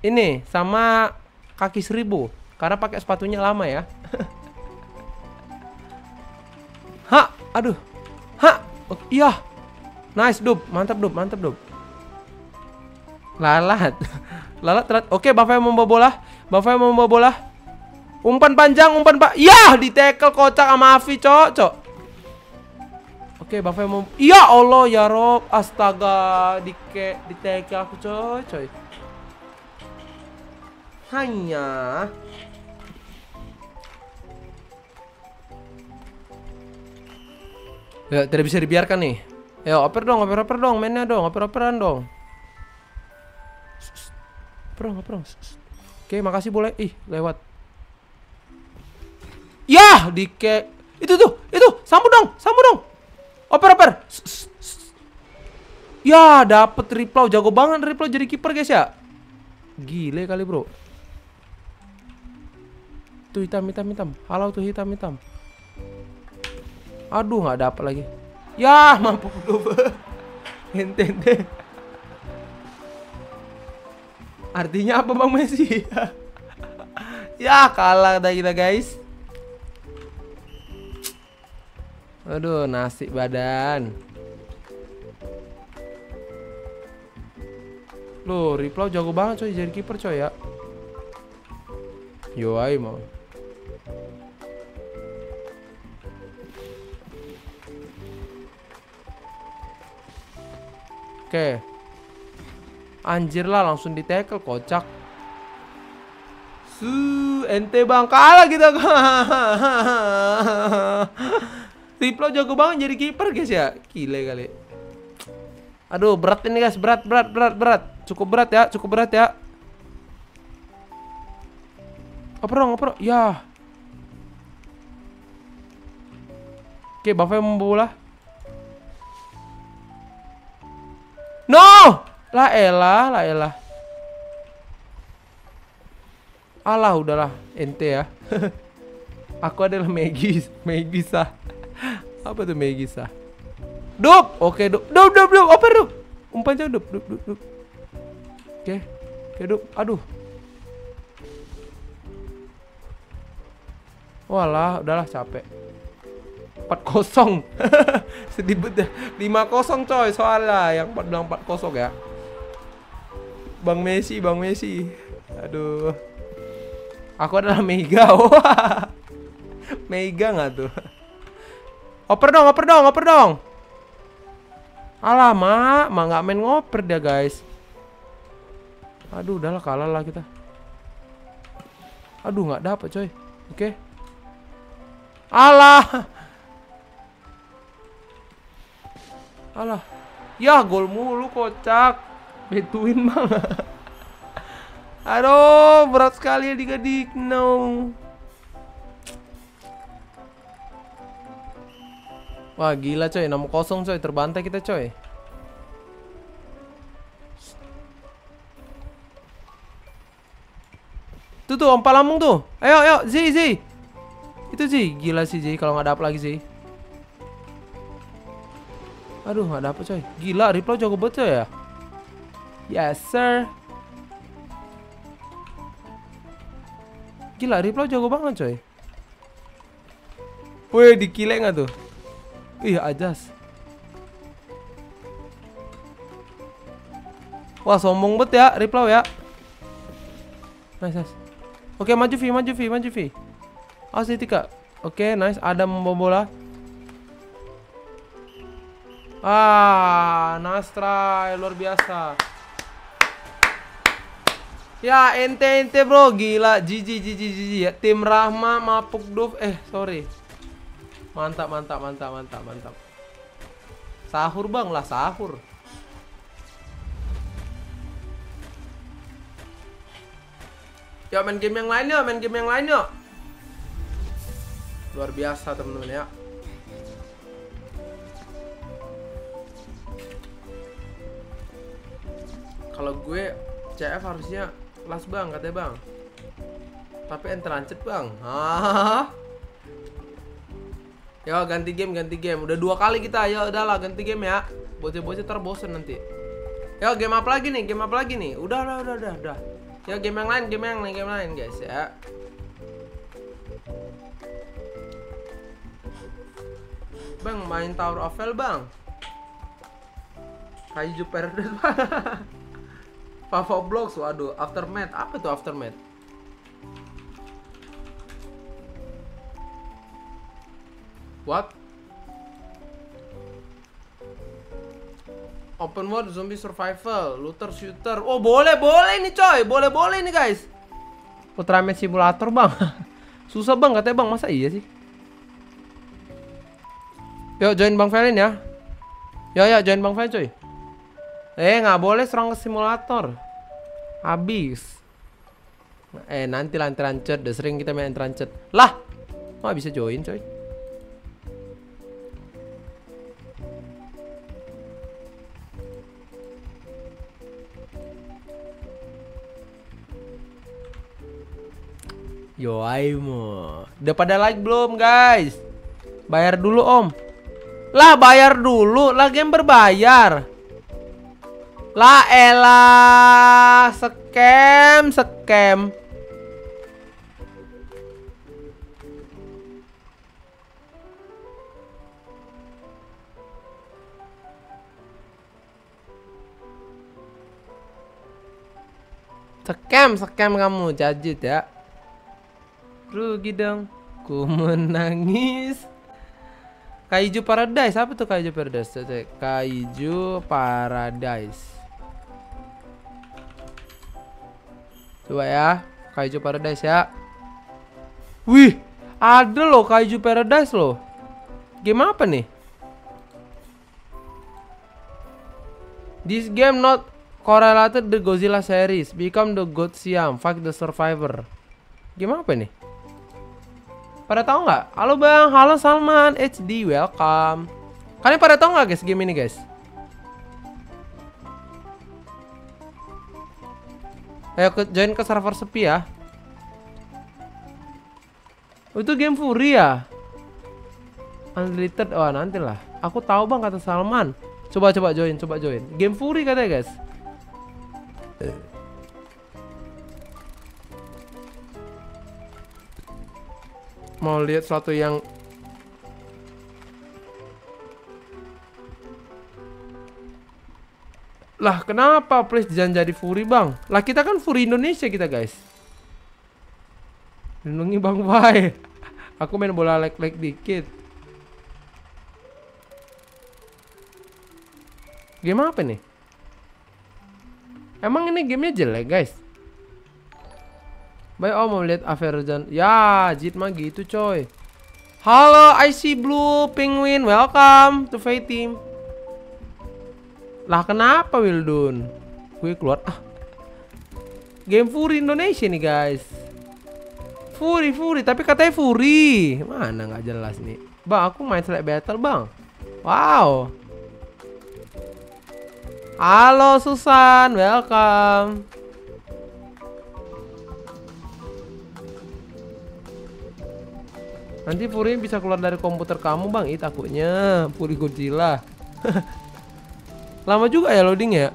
Ini sama kaki seribu karena pakai sepatunya lama ya. ha, aduh. Ha, oh, iya. Nice dub, mantap dub, mantap dub. Lalat. Lalat telat. Oke, mau membawa bola. Mau membawa bola. Umpan panjang, umpan pak. Ya, di tackle kocak sama Afi, cok, cok. Oke, Bapak mau Ya Allah, ya Rob. Astaga, di ke di tackle aku, coy, coy hanya Ya, tidak bisa dibiarkan nih. Ayo, oper dong, oper oper dong, mainnya dong, oper operan dong. Oper dong. Oke, makasih boleh. Ih, lewat. Ya, di ke itu tuh, itu sambut dong, sambut dong. Oper oper. Ya, dapet replau jago banget replau jadi kiper guys ya. Gile kali bro. Tuh hitam hitam hitam. Halau tuh hitam hitam. Aduh nggak dapet lagi. Ya mampu Ente ente. Artinya apa Bang Messi? ya kalah dah kita guys. Aduh nasi badan. Loh, Riplau jago banget coy jadi kiper coy ya. Yo mau. Oke. Anjir lah langsung di tackle kocak. Su, ente bang kalah kita. Riplau jago banget jadi kiper guys ya. Gile kali. Aduh, berat ini guys, berat, berat, berat, berat. Cukup berat ya, cukup berat ya. Apa dong, apa dong? Ya. Oke, Bapak membola. No! Lah elah, lah elah. Alah, udahlah, ente ya. Aku adalah Megis, Megisa. Apa tuh Megisa? Dup, oke dup, dup, dup, dup, apa dup? Umpan jauh dup, dup, dup, dup. Oke, oke dup, aduh. Walah, udahlah capek. 4-0 Sedih banget 5-0 coy soalnya Yang 4 bilang 4-0 ya Bang Messi, Bang Messi Aduh Aku adalah Mega Mega gak tuh Oper dong, oper dong, oper dong Alah, mak, mak nggak main ngoper dia, guys. Aduh, udahlah kalah lah kita. Aduh, nggak dapet coy. Oke. Okay. Alah. Alah. Ya, gol mulu kocak. Betuin banget. Aduh, berat sekali digadik. No. Wah gila coy. 6-0 coy. Terbantai kita coy. Tuh tuh ompa lambung tuh. Ayo ayo Z Z Itu Z Gila sih Z kalau nggak dapet lagi Z Aduh nggak dapet coy. Gila reply jago banget coy ya Yes sir Gila reply jago banget coy Wih dikile nggak tuh Ih, ajas. Wah, sombong bet ya, reply ya. Nice, nice. Oke, maju V, maju V, maju V. Awas tiga. Oke, nice. Ada membawa bola. Ah, nice try, luar biasa. Ya, ente ente bro, gila. Jiji jiji jiji ya. Tim Rahma Mapuk Duf. Eh, sorry. Mantap, mantap, mantap, mantap, mantap. Sahur bang lah, sahur. Ya main game yang lainnya, main game yang lainnya. Luar biasa teman-teman ya. Kalau gue CF harusnya kelas bang katanya bang. Tapi enter lancet bang. Hah? Yo ganti game ganti game. Udah dua kali kita. Ya udahlah ganti game ya. Bocah-bocah terbosan nanti. Yo game apa lagi nih? Game apa lagi nih? Udah udah udah udah udah. Ya game yang lain, game yang lain, game lain guys ya. Bang main Tower of Hell bang. Kayu Jupiter Pavo Blocks, waduh, Aftermath, apa tuh Aftermath? What? Open world zombie survival, looter shooter. Oh, boleh, boleh nih coy. Boleh, boleh nih guys. Ultraman simulator, Bang. Susah Bang katanya Bang, masa iya sih? Yuk join Bang Felin ya. Yuk yuk join Bang Felin cuy. Eh nggak boleh serang ke simulator. Habis. Eh nanti lah rancet, udah sering kita main rancet. Lah, nggak bisa join coy. Yo aimo. Udah pada like belum guys? Bayar dulu om. Lah bayar dulu, lah game berbayar. Lah elah, scam, scam. Scam, scam kamu, jajit ya. Rugi dong. Ku menangis. Kaiju Paradise. Apa tuh Kaiju Paradise? Kaiju Paradise. Coba ya. Kaiju Paradise ya. Wih, ada loh Kaiju Paradise loh. Game apa nih? This game not correlated the Godzilla series. Become the God Siam. Fight the Survivor. Game apa nih? Pada tahu nggak? Halo Bang, halo Salman HD, welcome. Kalian pada tahu nggak guys game ini guys? Ayo ke, join ke server sepi ya. Oh, itu game Fury ya? Unlimited, oh nanti lah. Aku tahu bang kata Salman. Coba coba join, coba join. Game Fury katanya guys. mau lihat sesuatu yang Lah kenapa please jangan jadi Fury bang? Lah kita kan Fury Indonesia kita guys. Lindungi bang Fai. Aku main bola leg-leg dikit. Game apa nih? Emang ini gamenya jelek guys? Baik om mau lihat Averjan. Ya Jit mah gitu coy. Halo IC Blue Penguin. Welcome to Fate Team Lah kenapa Wildun? Gue keluar. Ah. Game Fury Indonesia nih guys. Fury Fury Tapi katanya Fury. Mana nggak jelas nih? Bang aku main select battle bang. Wow. Halo Susan. Welcome. Nanti Fury bisa keluar dari komputer kamu bang. Ih takutnya. Fury Godzilla Lama juga ya loading ya?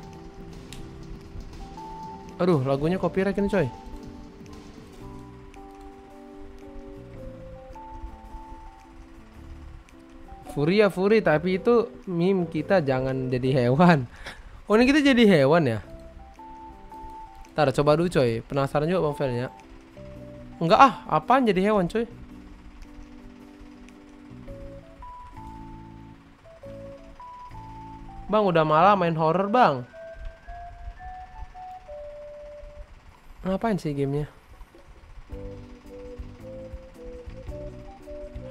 Aduh lagunya copyright ini coy. Fury ya Fury tapi itu meme kita jangan jadi hewan. Oh ini kita jadi hewan ya? Ntar coba dulu coy. Penasaran juga bang Fel ya Enggak ah apaan jadi hewan coy Bang udah malam main horror bang Ngapain sih gamenya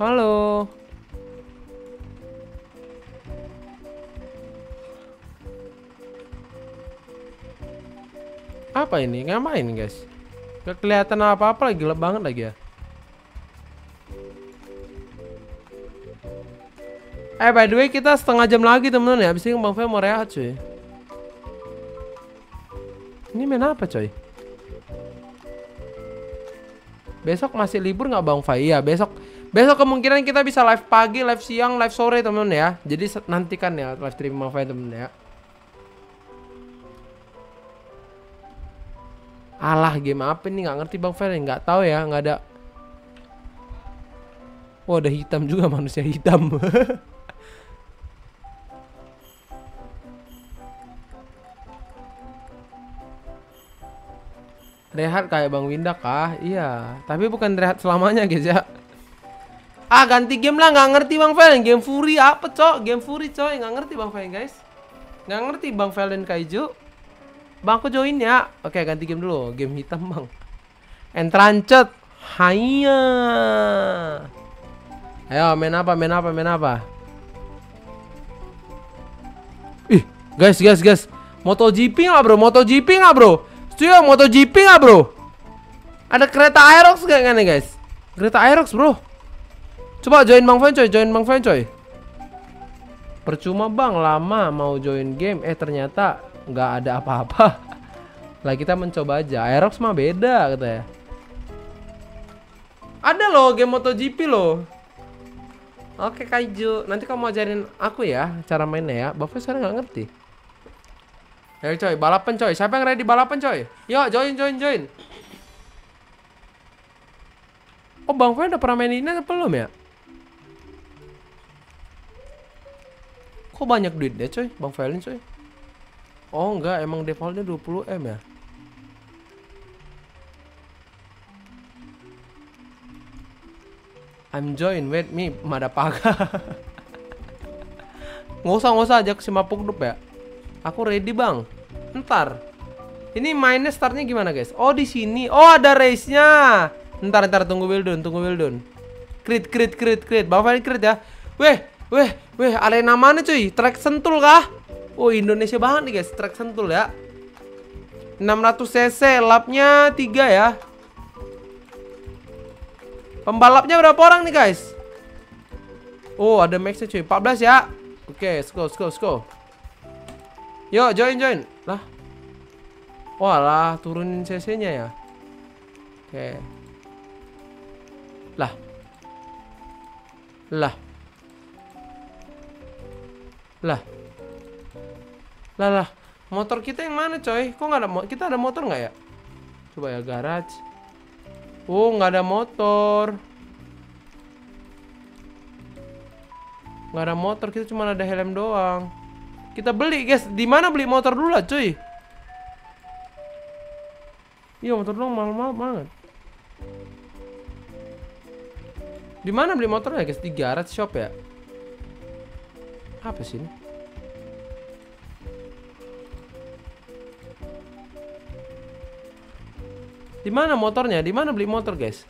Halo Apa ini? Ngapain guys? Gak kelihatan apa-apa lagi gelap banget lagi ya Eh by the way kita setengah jam lagi temen-temen ya. Abis ini Bang Fe mau rehat cuy. Ini main apa coy? Besok masih libur nggak Bang Fai? Iya besok. Besok kemungkinan kita bisa live pagi, live siang, live sore temen-temen ya. Jadi nantikan ya live stream Bang Fai temen-temen ya. Alah game apa nih nggak ngerti Bang Fai nggak tahu ya nggak ada. Oh ada hitam juga manusia hitam Rehat kayak Bang Winda kah? Iya, tapi bukan rehat selamanya guys ya. Ah ganti game lah, nggak ngerti Bang Valen. Game Fury apa cok? Game Fury coy, nggak ngerti Bang Valen guys. Nggak ngerti Bang Valen Kaiju. Bang aku join ya. Oke ganti game dulu, game hitam Bang. Entrancet. Haiya. Ayo main apa, main apa, main apa. Ih, guys, guys, guys. MotoGP nggak bro? MotoGP nggak bro? Setuju MotoGP nggak bro? Ada kereta Aerox gak nih guys? Kereta Aerox bro. Coba join Bang Fen coy, join Bang Fen coy. Percuma bang, lama mau join game, eh ternyata nggak ada apa-apa. Lah kita mencoba aja. Aerox mah beda katanya. Ada loh game MotoGP loh. Oke Kaiju, nanti kamu ajarin aku ya cara mainnya ya. Bapak sekarang nggak ngerti. Ayo coy, balapan coy. Siapa yang ready balapan coy? Yuk join join join. Oh Bang Fen udah pernah main ini atau belum ya? Kok banyak duitnya coy, Bang Felin coy? Oh enggak, emang defaultnya 20M ya? I'm join, wait me, Madapaga Nggak usah, nggak usah ajak si Mapuk Dup ya Aku ready bang. Ntar. Ini mainnya startnya gimana guys? Oh di sini. Oh ada race-nya. Ntar, ntar, tunggu Wildon, tunggu Wildon Crit, crit, crit, crit. Bang Felin crit ya. Weh, weh, weh, arena mana cuy? Track sentul kah? Oh Indonesia banget nih guys, track sentul ya. 600 cc, lapnya 3 ya. Pembalapnya berapa orang nih guys? Oh ada maxnya cuy, 14 ya. Oke, okay, let's go, let's go, let's go Yuk, join, join Lah Walah, turunin cc nya ya Oke. Lah Lah Lah Lah lah Motor kita yang mana coy? Kok nggak ada kita ada motor nggak ya? Coba ya garage. Oh nggak ada motor. Nggak ada motor kita cuma ada helm doang. Kita beli guys. Di mana beli motor dulu lah cuy? Iya motor doang mahal-mahal banget. Di mana beli motornya guys? Di garage shop ya? Apa sih ini? Di mana motornya? Di mana beli motor, guys?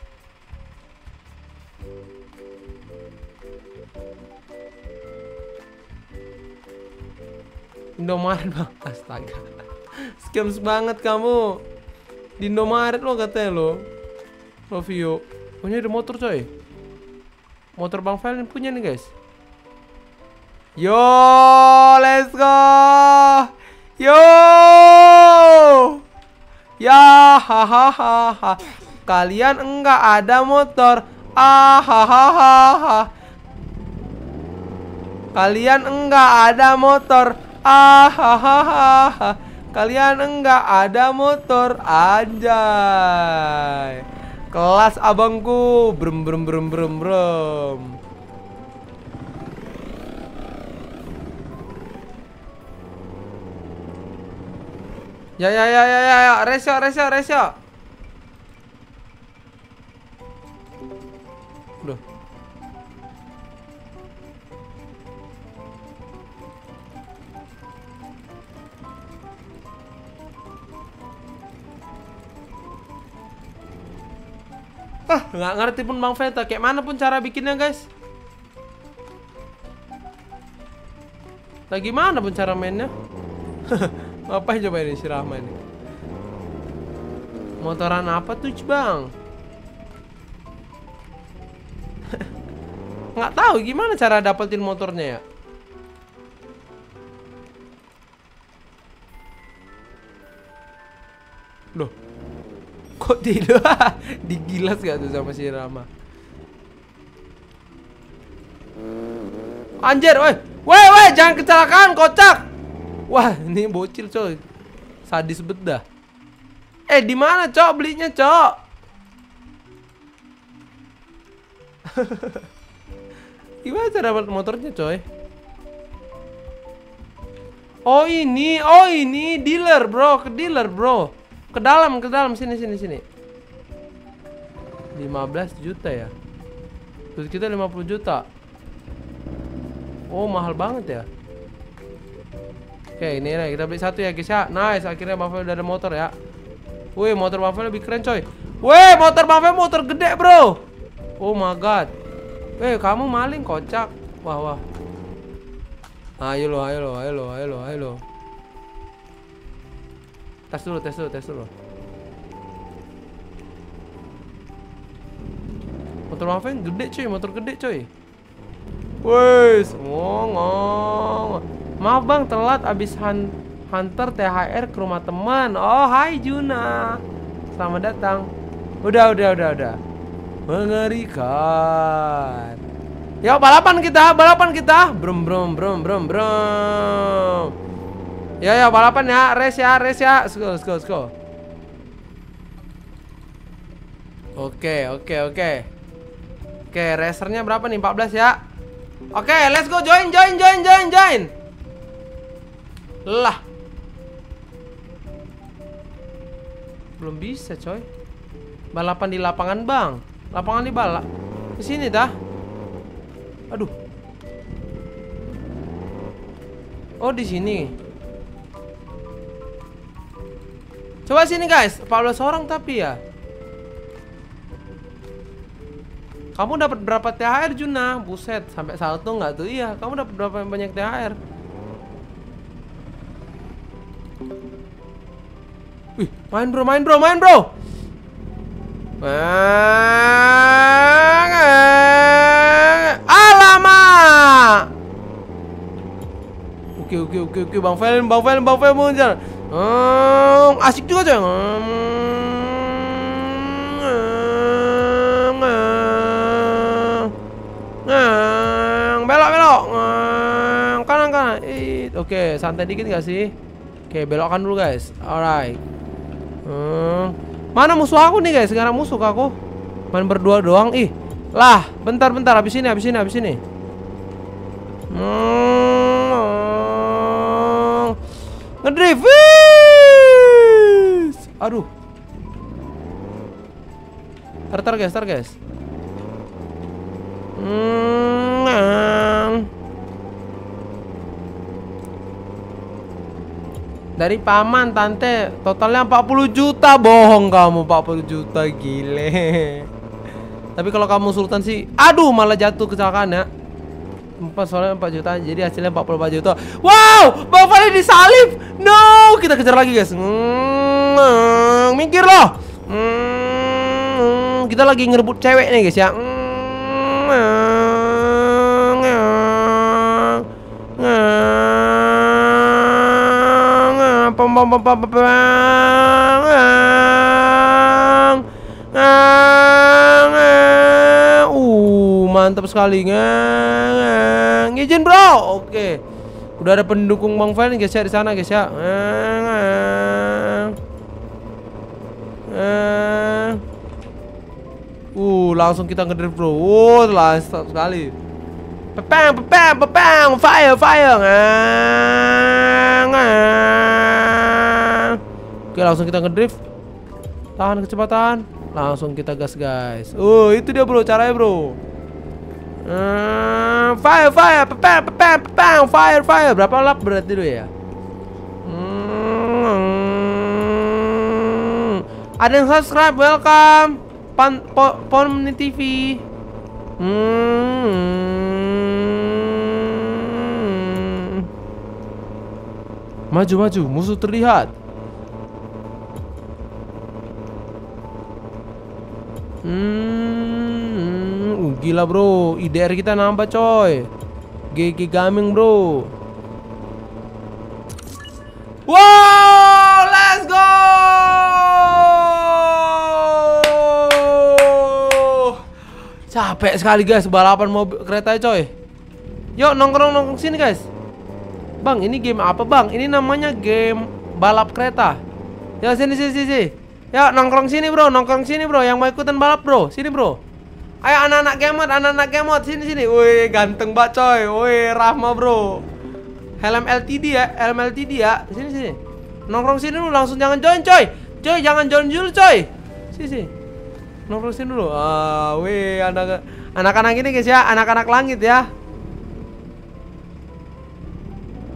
Indomaret bang, astaga. Scams banget kamu. Di Indomaret lo katanya lo. Lovio Oh ini ada motor coy. Motor Bang Valen punya nih guys. Yo, let's go. Yo. Ya hahaha Kalian enggak ada motor. Ah hahaha Kalian enggak ada motor hahaha Kalian enggak ada motor Anjay Kelas abangku Brum brum brum brum brum Ya ya ya ya ya, ya. resio resio resio. Nggak ngerti pun Bang Veta. Kayak mana pun cara bikinnya, guys. Lagi mana pun cara mainnya? Ngapain coba ini si Rahma ini? Motoran apa tuh, Bang? Nggak tahu gimana cara dapetin motornya ya. Loh. Kok tidak? Digilas gak tuh sama si Rama? Anjir, woi. Woi, woi, jangan kecelakaan, kocak. Wah, ini bocil coy. Sadis bedah. Eh, di mana, Cok? Belinya, Cok. Gimana cara dapat motornya, coy? Oh, ini. Oh, ini dealer, Bro. Ke dealer, Bro. Ke dalam, ke dalam sini sini sini. 15 juta ya. Terus kita 50 juta. Oh, mahal banget ya. Oke, ini nih kita beli satu ya guys ya. Nice, akhirnya Buffalo udah ada motor ya. Wih, motor Buffalo lebih keren coy. Wih, motor Buffalo motor gede bro. Oh my god. Wih, kamu maling kocak. Wah wah. Ayo lo, ayo lo, ayo lo, ayo lo, ayo lo. Tes dulu, tes dulu, tes dulu. Motor Mafia gede cuy, motor gede cuy. Wes, ngong. Maaf bang, telat abis han hunter THR ke rumah teman. Oh, hai Juna. Selamat datang. Udah, udah, udah, udah. Mengerikan. Yuk balapan kita, balapan kita. Brum brum brum brum brum. Ya ya balapan ya, race ya, race ya. Let's go, let's go, let's go. Oke, oke, oke. Oke, racernya berapa nih? 14 ya. Oke, let's go join, join, join, join, join. Lah. Belum bisa, coy. Balapan di lapangan, Bang. Lapangan di balap. Di sini dah. Aduh. Oh, di sini. Coba sini, guys. 14 orang tapi ya. Kamu dapat berapa THR Juna? Buset, sampai satu nggak tuh? Iya, kamu dapat berapa banyak THR? Wih, main bro, main bro, main bro. Alamak. Oke, oke, oke, oke, Bang Fel, Bang Fel, Bang Hmm, asik juga coy. Hmm, belok belok. Hmm, kanan kanan. Oke, santai dikit gak sih? Oke, belokkan dulu guys. Alright. Hmm. Mana musuh aku nih guys? Sekarang musuh aku. Main berdua doang. Ih. Lah, bentar bentar habis ini habis ini habis ini. Hmm. Ngedrift. Aduh. Tar tar guys, tar guys. Hmm. Dari paman tante totalnya 40 juta bohong kamu 40 juta gile. Tapi kalau kamu sultan sih aduh malah jatuh kecelakaan ya. Empat soalnya 4 juta jadi hasilnya 44 juta. Wow, Fali disalib. No, kita kejar lagi guys. Hmm, mikir loh. Hmm, kita lagi ngerebut cewek nih guys ya. Hmm, pom pom pom pom uh mantap sekali ngang izin bro. Oke. Udah ada pendukung bang Fel guys ya di sana guys ya langsung kita ngedrift bro. Uh langsung sekali. Pepang pepang pepang. Fire fire. Oke langsung kita ngedrift. Tahan kecepatan. Langsung kita gas guys. Oh itu dia bro caranya bro. Hmm, Fire fire. Pepang pepang pepang. Fire fire. Berapa lap berarti dulu ya? Hmm. Ada yang subscribe welcome Pan, po, Pon TV hmm. Maju maju musuh terlihat Hmm, uh, gila bro, IDR kita nambah coy. GG Gaming bro. Wow, let's go. Capek sekali guys. Balapan mobil kereta coy. Yuk nongkrong nongkrong sini guys. Bang, ini game apa bang? Ini namanya game balap kereta. Ya sini sini sini. Ya nongkrong sini bro, nongkrong sini bro. Yang mau ikutan balap bro, sini bro. Ayo anak-anak kemot, anak-anak kemot. Sini sini, woi ganteng banget coy. Woi Rahma bro. Helm LTD ya, helm LTD ya. Sini sini. Nongkrong sini dulu, langsung jangan join coy. Coy jangan join dulu coy. Sini sini Sini dulu. Ah, woi anak Anak-anak ini guys ya, anak-anak langit ya.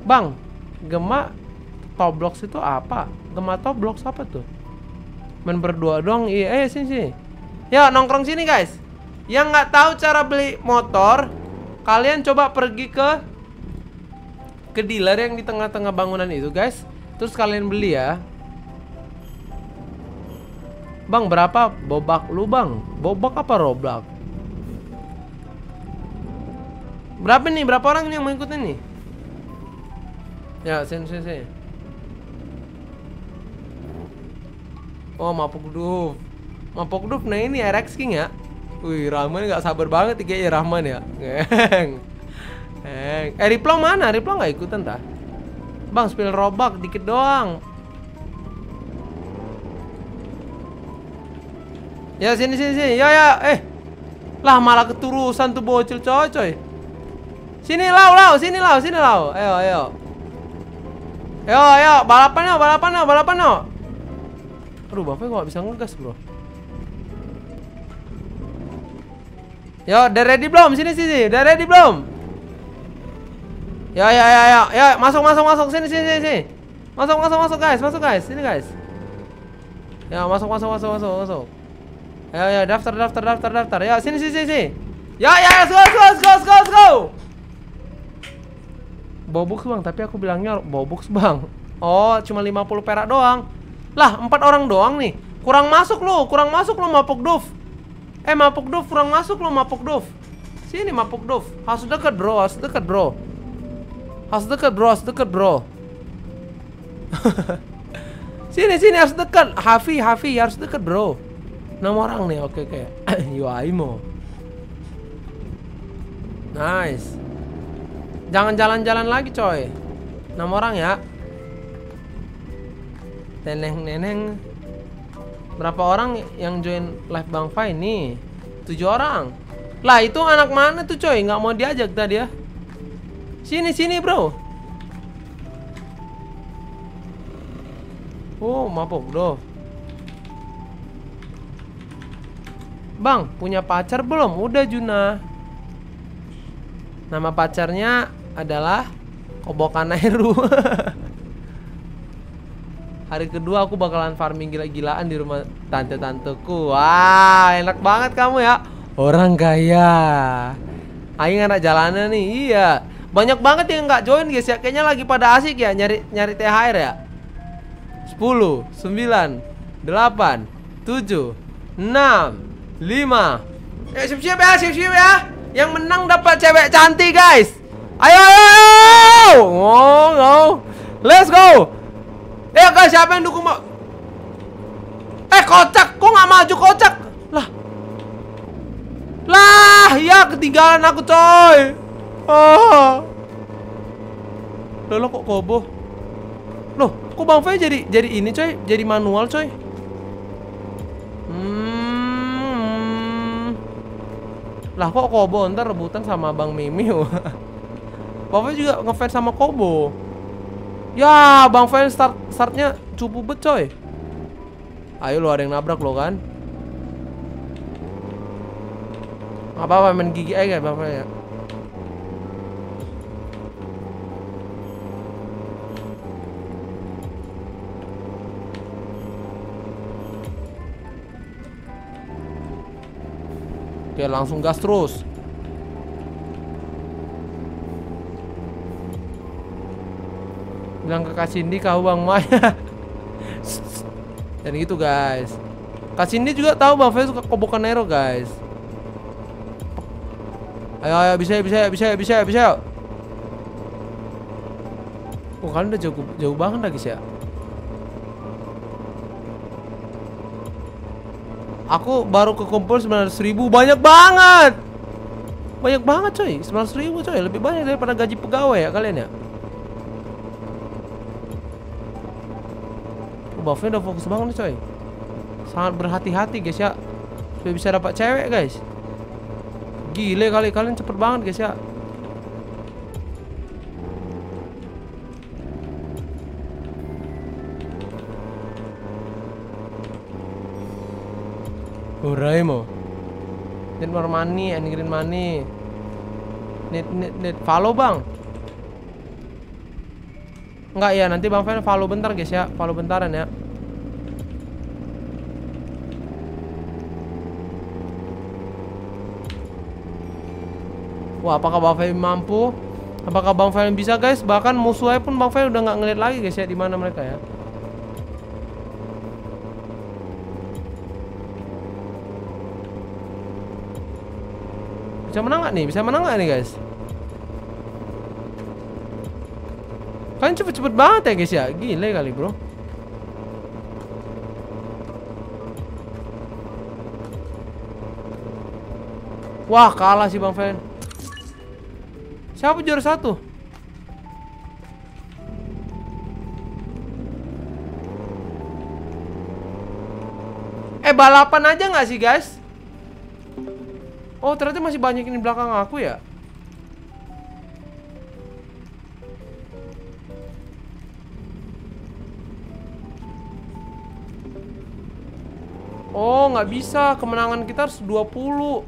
Bang Gema Toblox itu apa? Gema Toblox apa tuh? main berdua doang. Iya eh sini sini. Ya nongkrong sini guys. Yang nggak tahu cara beli motor kalian coba pergi ke ke dealer yang di tengah-tengah bangunan itu guys. Terus kalian beli ya Bang, berapa bobak lu, Bang? Bobak apa roblak? Berapa nih? Berapa orang yang mau ikutin nih? Ya, sini sini sini. Oh, Mapuk Duf. Mapuk Duf nah ini RX King ya. Wih, Rahman nggak sabar banget nih kayaknya Rahman ya. Ngeng. Eh, Riplong mana? Riplong nggak ikutan tah? Bang, spill robak dikit doang. Ya sini sini sini. Ya ya, eh. Lah malah keturusan tuh bocil coy coy. Sini lau lau, sini lau, sini lau. Ayo ayo. Ayo ayo, balapan yuk, balapan yuk, balapan yuk. Aduh, kok gak bisa ngegas, Bro. Yo, udah ready belum? Sini sini, udah ready belum? Ya ya ya ya, ya masuk masuk masuk sini sini sini. sini. Masuk masuk masuk guys, masuk guys, sini guys. Ya masuk masuk masuk masuk masuk. Ya ya daftar daftar daftar daftar. Ya sini sini sini. Ya ya go go go go. Go. Bobux bang, tapi aku bilangnya Bobux bang. Oh, cuma 50 perak doang. Lah, empat orang doang nih. Kurang masuk lo, kurang masuk lo mapuk duf. Eh, mapuk duf kurang masuk lo mapuk duf. Sini mapuk duf. Harus dekat bro, harus dekat bro. Harus dekat bro, harus dekat bro. sini sini harus dekat. Hafi, Hafi harus dekat bro. Enam orang nih, oke oke. Yuaimo. Nice. Jangan jalan-jalan lagi coy. Enam orang ya. Neneng neneng. Berapa orang yang join live Bang Fai nih? Tujuh orang. Lah itu anak mana tuh coy? Nggak mau diajak tadi ya? Sini sini bro. Oh mabuk doh. Bang, punya pacar belum? Udah Juna. Nama pacarnya adalah Kobokan Nairu. Hari kedua aku bakalan farming gila-gilaan di rumah tante-tanteku. Wah, enak banget kamu ya. Orang kaya. Aing anak jalanan nih. Iya. Banyak banget yang nggak join guys ya. Kayaknya lagi pada asik ya nyari nyari THR ya. 10, 9, 8, 7, 6, 5. Eh, siap-siap ya, siap-siap ya. Yang menang dapat cewek cantik, guys. Ayo, ayo. Oh, no. Let's go. Eh, guys, siapa yang dukung? Eh, kocak. Kok nggak maju kocak? Lah. Lah, ya ketinggalan aku, coy. Oh. Loh, lo kok kobo? Loh, kok Bang Fei jadi jadi ini, coy? Jadi manual, coy. Hmm. Lah kok Kobo? Ntar rebutan sama Bang Mimiu Bang juga ngefans sama Kobo. Ya Bang Fen start startnya cupu bet coy. Ayo lo ada yang nabrak lo kan? Apa-apa main gigi aja Bang Fen ya Oke langsung gas terus. Bilang ke Kak Cindy kau Bang Maya Dan gitu guys. Kak Cindy juga tahu Bang Fai suka kobokan Nero guys. Ayo ayo bisa bisa bisa bisa bisa. Oh kalian udah jauh, jauh banget lagi guys ya Aku baru kekumpul 900 ribu. Banyak banget. Banyak banget coy. 900 ribu coy. Lebih banyak daripada gaji pegawai ya kalian ya. Buffnya udah fokus banget nih coy. Sangat berhati-hati guys ya. Supaya bisa dapat cewek guys. Gile kali. Kalian cepet banget guys ya Uraimo Need more money and green money Need, need, need Follow bang. Enggak ya nanti bang Fen follow bentar guys ya. Follow bentaran ya. Wah apakah bang Fen mampu? Apakah bang Fen bisa guys? Bahkan musuhnya pun bang Fen udah nggak ngeliat lagi guys ya di mana mereka ya Bisa menang nggak nih? Bisa menang nggak nih guys? Kalian cepet-cepet banget ya guys ya Gile kali bro Wah kalah sih Bang Fen Siapa juara satu? Eh balapan aja nggak sih guys? Oh ternyata masih banyak ini belakang aku ya? Oh nggak bisa. Kemenangan kita harus 20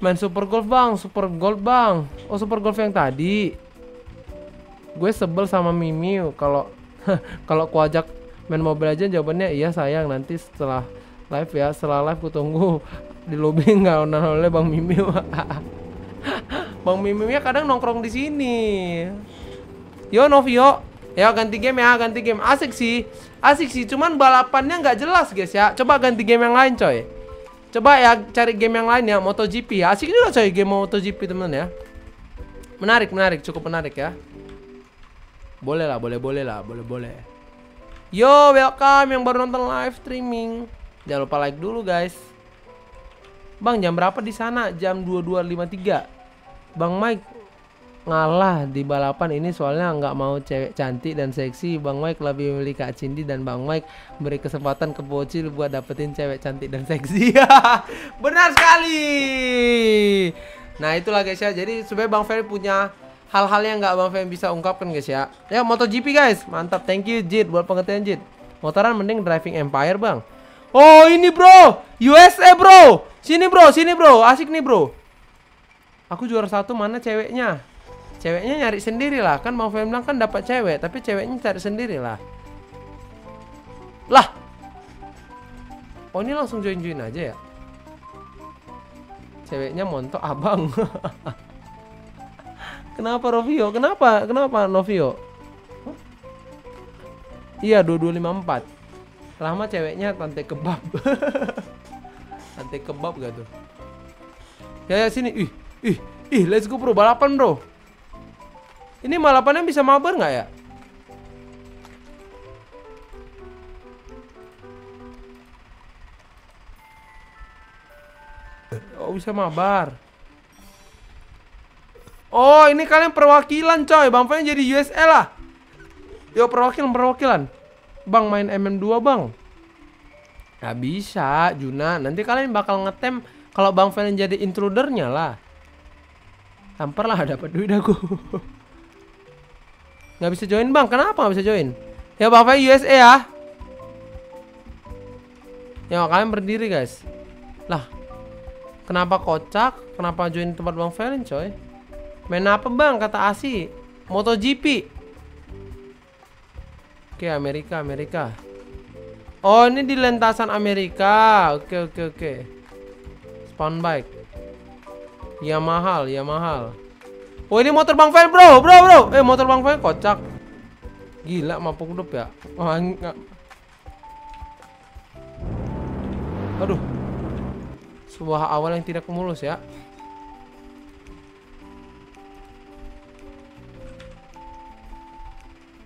Main super golf bang, super golf bang. Oh super golf yang tadi Gue sebel sama Mimi kalau kalau ku ajak main Mobile aja jawabannya iya sayang nanti setelah live ya setelah live ku tunggu di lobby. Nggak oleh Bang Mimi Bang Mimi kadang nongkrong di sini. Yo Novio. Ya ganti game ya ganti game. Asik sih asik sih. Cuman balapannya nggak jelas guys ya. Coba ganti game yang lain coy. Coba ya cari game yang lain ya MotoGP ya. Asik juga coy game MotoGP teman ya. Menarik, menarik, cukup menarik ya. Boleh lah, boleh, boleh lah, boleh, boleh. Yo, welcome yang baru nonton live streaming. Jangan lupa like dulu guys. Bang, jam berapa di sana? Jam 22.53. Bang Mike ngalah di balapan ini soalnya nggak mau cewek cantik dan seksi Bang Mike lebih memilih Kak Cindy dan Bang Mike beri kesempatan ke Bocil buat dapetin cewek cantik dan seksi benar sekali nah itulah guys ya jadi supaya Bang Ferry punya hal-hal yang nggak Bang Ferry bisa ungkapkan guys ya. Ya MotoGP guys. Mantap. Thank you Jit buat pengertian Jit. Motoran mending driving Empire Bang. Oh ini bro. USA bro. Sini bro sini bro. Asik nih bro. Aku juara satu mana ceweknya? Ceweknya nyari sendiri lah Kan mau bilang kan dapat cewek Tapi ceweknya cari sendiri lah Lah. Oh ini langsung join-join aja ya? Ceweknya montok abang Kenapa Rovio? Kenapa? Kenapa Novio? Iya 2254 Lama ceweknya tante kebab Tante kebab gak tuh Ya, ya sini Ih Ih Ih let's go bro Balapan bro ini malapannya bisa mabar nggak ya? Oh bisa mabar. Oh ini kalian perwakilan coy. Bang Fen jadi USL lah. Yo perwakilan perwakilan. Bang main MM2 bang. Gak bisa Juna. Nanti kalian bakal ngetem kalau Bang Fen jadi intrudernya lah. Tampar lah dapat duit aku. Nggak bisa join bang, kenapa nggak bisa join? Ya bang Fai USA ya Ya kalian berdiri guys Lah Kenapa kocak? Kenapa join tempat bang Felin coy? Main apa bang? Kata Asi MotoGP Oke Amerika Amerika Oh ini di lentasan Amerika Oke oke oke Spawn bike Ya mahal ya mahal Oh ini motor Bang Fel bro, bro bro. Eh motor Bang Fel kocak. Gila mampu hidup ya. Oh, enggak. Aduh. Sebuah awal yang tidak mulus ya.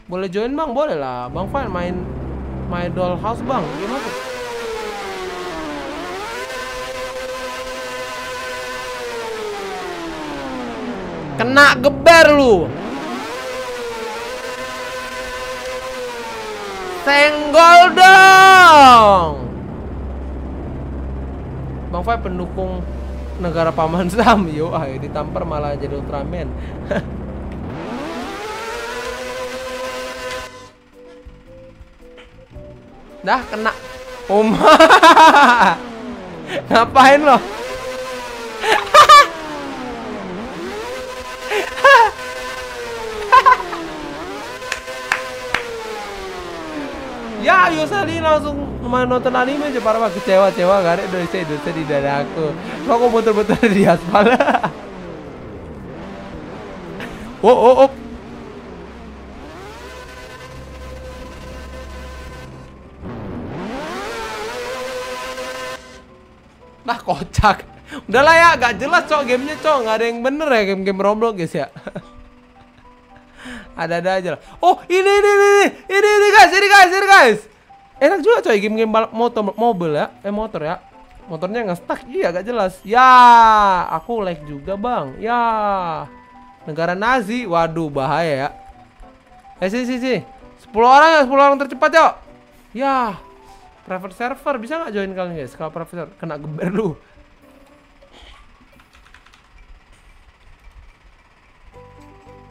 Boleh join bang, boleh lah. Bang Fel main My Doll House bang. Gimana? Kena geber lu. Senggol dong. Bang Fai pendukung negara paman Sam. Yo, ah ditampar malah jadi Ultraman. Dah kena. Om. Ngapain lo? Ya ayo langsung main nonton anime aja para kecewa-cewa gak ada Indonesia Indonesia di dada aku. Kok aku muter-muter di aspal? oh oh oh. Kocak. Udahlah ya, gak jelas cok gamenya cok, nggak ada yang bener ya game-game Roblox guys ya. Ada-ada aja lah. Oh ini ini ini ini ini ini guys, ini guys, ini guys. Enak juga coy game-game balap motor mobil ya, eh motor ya. Motornya nggak stuck, iya gak jelas. Ya, aku like juga bang. Ya, negara Nazi, waduh bahaya ya. Eh sih sih sih, 10 orang ya, 10 orang tercepat yuk. Ya, private server bisa nggak join kalian guys? Kalau private server kena geber lu.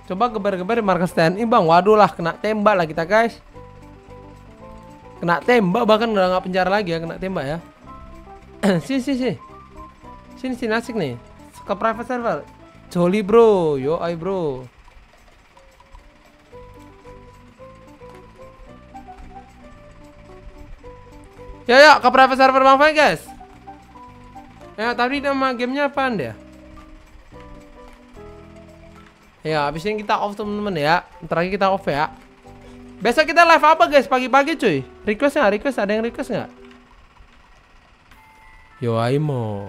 Coba geber-geber di markas TNI bang. Waduh lah kena tembak lah kita guys. Kena tembak bahkan udah nggak penjara lagi ya kena tembak ya. sini sini sini. Sini sini asik nih. Ke private server. Jolly bro, yo ay bro. Ya ya ke private server Bang Fai guys. Ya tadi nama gamenya apaan dia? Ya, abis ini kita off temen-temen ya. Ntar lagi kita off ya. Besok kita live apa guys? Pagi-pagi cuy. Request nggak? Request ada yang request nggak? Yo Aimo.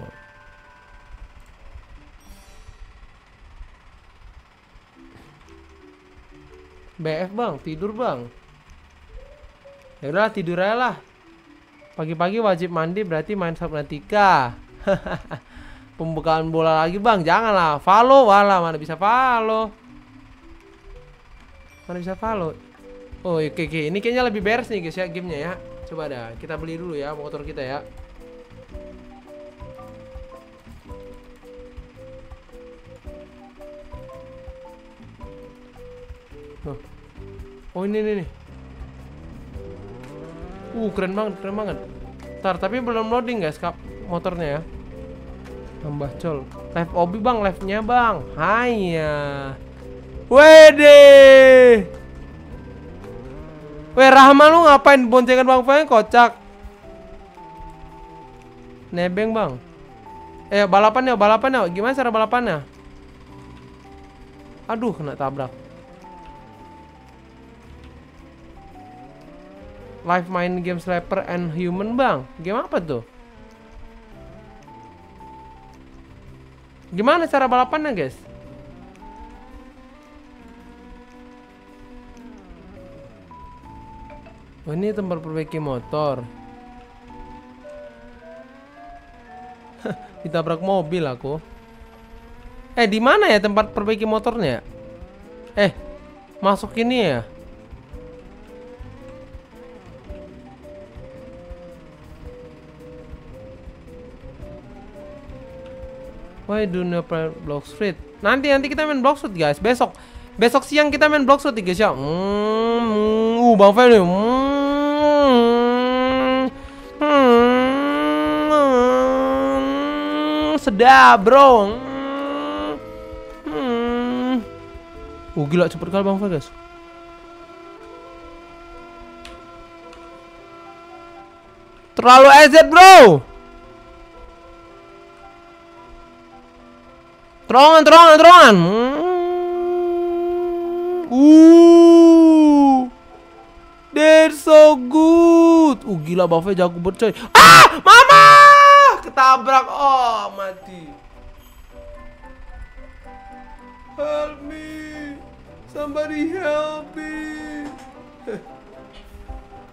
BF bang, tidur bang. Ya udah tidur aja lah. Pagi-pagi wajib mandi berarti main Subnautica. Pembukaan bola lagi bang, janganlah. Follow, wala mana bisa follow. Mana bisa follow. Oh oke oke, ini kayaknya lebih beres nih guys ya gamenya ya. Coba dah, kita beli dulu ya motor kita ya. Oh, oh ini nih nih. Uh keren banget, keren banget. Ntar tapi belum loading guys kap motornya ya. Tambah col. Live obi bang, live nya bang. Hanya. Wede. Weh Rahma lu ngapain boncengan bang Feng kocak? Nebeng bang. Eh balapannya, balapannya. Gimana cara balapannya? Aduh kena tabrak. Live main game Sniper and Human bang. Game apa tuh? Gimana cara balapannya guys? Oh ini tempat perbaiki motor. Ditabrak mobil aku. Eh di mana ya tempat perbaiki motornya? Eh masuk ini ya? Why do not play Block Street? Nanti nanti kita main Block Street guys. Besok besok siang kita main Block Street guys ya. Hmm, uh Bang nih. Hmm, hmm, sedap bro. Hmm. Uh gila cepet kali Bang Fel guys. Terlalu EZ bro. Terongan, terongan, terongan. Hmm. Uh. They're so good. Uh gila buffnya jago banget coy. Ah, mama! Ketabrak. Oh, mati. Help me. Somebody help me.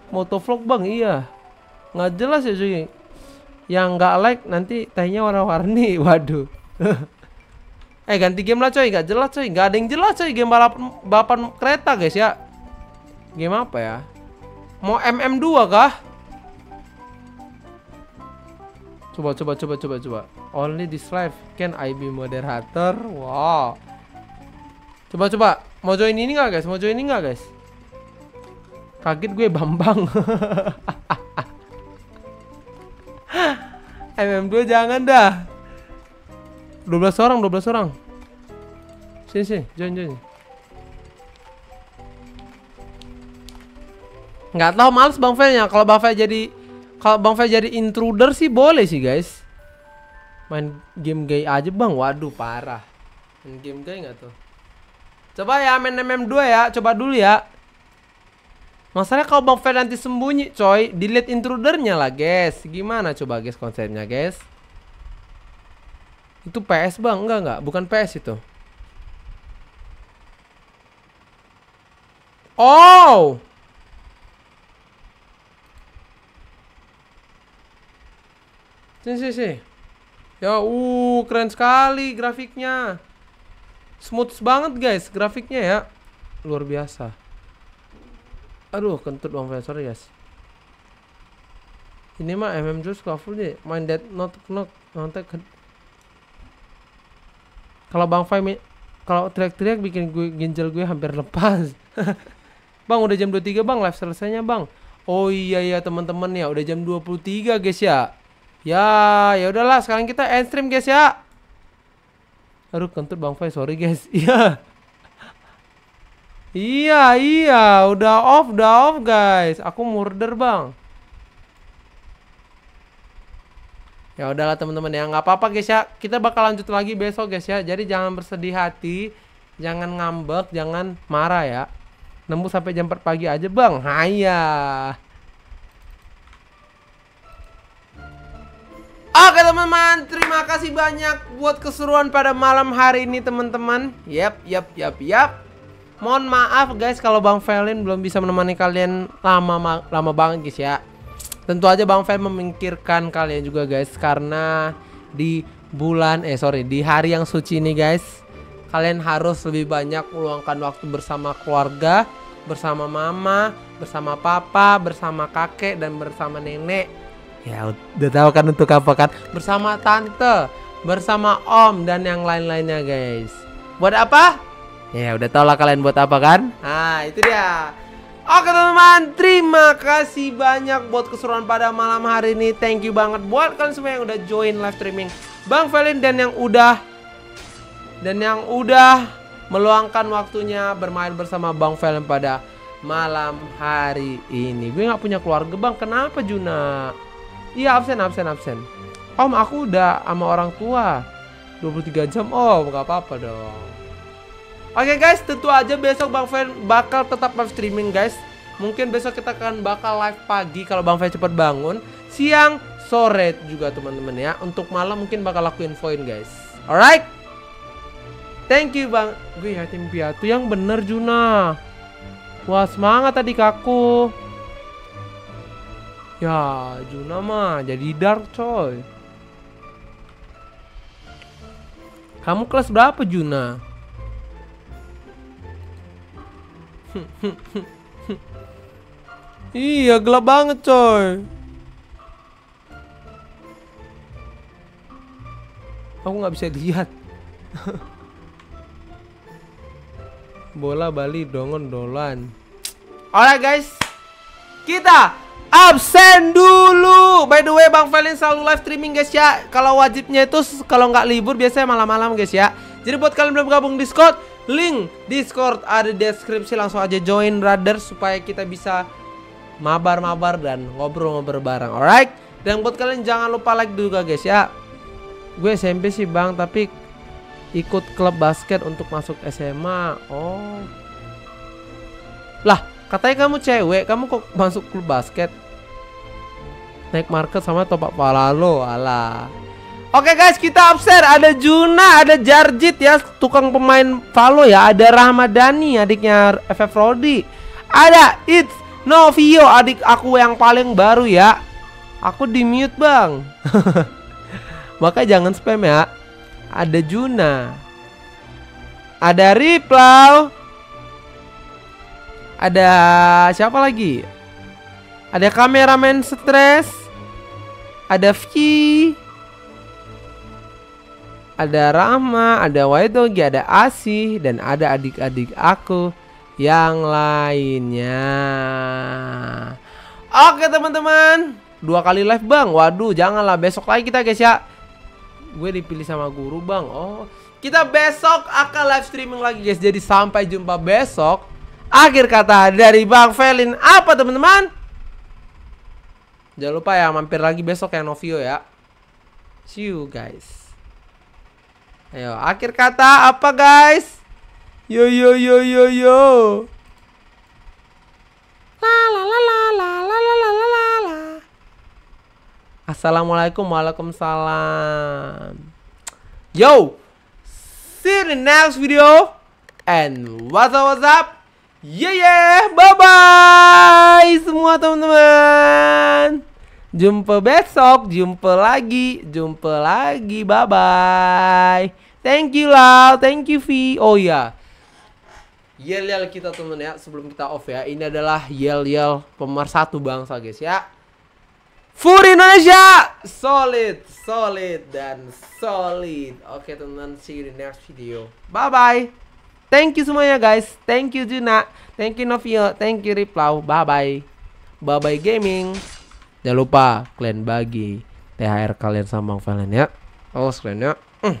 Motovlog bang, iya. Nggak jelas ya cuy. Yang nggak like nanti tehnya warna-warni. Waduh. Eh ganti game lah coy, gak jelas coy, gak ada yang jelas coy game balap balapan kereta guys ya. Game apa ya? Mau MM2 kah? Coba coba coba coba coba. Only this life can I be moderator. Wow. Coba coba. Mau join ini nggak guys? Mau join ini nggak guys? Kaget gue Bambang. MM2 jangan dah. 12 orang, 12 orang. Sini sini, join join. Nggak tahu males Bang Fe-nya. Kalau Bang Fe jadi kalau Bang Fe jadi intruder sih boleh sih, guys. Main game gay aja, Bang. Waduh, parah. Main game gay nggak tuh? Coba ya main MM2 ya, coba dulu ya. Masalahnya kalau Bang Fe nanti sembunyi, coy, delete intrudernya lah, guys. Gimana coba guys konsepnya, guys? Itu PS bang? Enggak enggak, bukan PS itu. Oh, sini sini sini. Ya, uh, keren sekali grafiknya. Smooth banget guys, grafiknya ya. Luar biasa. Aduh, kentut bang sorry guys. Ini mah MM Juice full deh. Main dead not knock nanti Kalau Bang Fai kalau teriak-teriak bikin gue ginjal gue hampir lepas. bang udah jam 23 Bang live selesainya Bang. Oh iya ya teman-teman ya udah jam 23 guys ya. Ya, ya udahlah sekarang kita end stream guys ya. Aduh kentut Bang Fai sorry guys. Iya. iya, iya, udah off, udah off guys. Aku murder Bang. Ya udahlah teman-teman ya, nggak apa-apa guys ya. Kita bakal lanjut lagi besok guys ya. Jadi jangan bersedih hati, jangan ngambek, jangan marah ya. Nembus sampai jam 4 pagi aja, Bang. Haya. Oke teman-teman, terima kasih banyak buat keseruan pada malam hari ini teman-teman. Yap, yap, yap, yap. Mohon maaf guys kalau Bang Felin belum bisa menemani kalian lama lama banget guys ya. Tentu aja Bang Fel memikirkan kalian juga guys karena di bulan eh sorry di hari yang suci ini guys kalian harus lebih banyak meluangkan waktu bersama keluarga, bersama mama, bersama papa, bersama kakek dan bersama nenek. Ya udah tahu kan untuk apa kan? Bersama tante, bersama om dan yang lain-lainnya guys. Buat apa? Ya udah tau lah kalian buat apa kan? Nah itu dia. Oke teman-teman, terima kasih banyak buat keseruan pada malam hari ini. Thank you banget buat kalian semua yang udah join live streaming Bang Felin dan yang udah dan yang udah meluangkan waktunya bermain bersama Bang Felin pada malam hari ini. Gue nggak punya keluarga bang, kenapa Juna? Iya absen absen absen. Om aku udah sama orang tua 23 jam. Oh nggak apa-apa dong. Oke guys, tentu aja besok Bang Fen bakal tetap live streaming guys. Mungkin besok kita akan bakal live pagi kalau Bang Fen cepat bangun. Siang, sore juga teman-teman ya. Untuk malam mungkin bakal lakuin infoin guys. Alright? Thank you Bang. Gue yatim piatu yang bener Juna. Wah semangat tadi kaku. Ya Juna mah jadi dark coy. Kamu kelas berapa Juna? Iya gelap banget coy. Aku nggak bisa lihat. Bola Bali dongon dolan. Alright guys. Kita absen dulu. By the way Bang Felin selalu live streaming guys ya. Kalau wajibnya itu kalau nggak libur biasanya malam-malam guys ya. Jadi buat kalian belum gabung Discord Link Discord ada di deskripsi langsung aja join brother supaya kita bisa mabar-mabar dan ngobrol-ngobrol bareng. Alright? Dan buat kalian jangan lupa like juga guys ya. Gue SMP sih bang tapi ikut klub basket untuk masuk SMA. Oh. Lah, katanya kamu cewek, kamu kok masuk klub basket? Naik market sama topak pala lo, alah. Oke guys, kita absen. Ada Juna, ada Jarjit ya, tukang pemain Valo ya. Ada Rahmadani, adiknya FF Rodi. Ada It's Novio, adik aku yang paling baru ya. Aku di mute bang. Maka jangan spam ya. Ada Juna. Ada Riplau. Ada siapa lagi? Ada kameramen stres. Ada Vi ada Rama, ada Waidogi, ada Asih, dan ada adik-adik aku yang lainnya. Oke teman-teman, dua kali live bang. Waduh, janganlah besok lagi kita guys ya. Gue dipilih sama guru bang. Oh, kita besok akan live streaming lagi guys. Jadi sampai jumpa besok. Akhir kata dari Bang Felin apa teman-teman? Jangan lupa ya mampir lagi besok ya Novio ya. See you guys. Ayo, akhir kata apa guys? Yo yo yo yo yo. La la la la la la la la la la la. Assalamualaikum Waalaikumsalam. Yo, see you in the next video. And what's up, what's up? Yeah, yeah, bye bye semua teman-teman. Jumpa besok, jumpa lagi, jumpa lagi, bye bye. Thank you lah, thank you V. Oh ya, yel yel kita teman ya sebelum kita off ya. Ini adalah yel yel pemersatu bangsa guys ya. Full Indonesia solid, solid dan solid. Oke teman-teman, see you in next video. Bye bye. Thank you semuanya guys. Thank you Juna. Thank you Novio. Thank you Riplau. Bye bye. Bye bye gaming. Jangan lupa kalian bagi THR kalian sama Bang Valen ya. Awas kalian ya. Mm.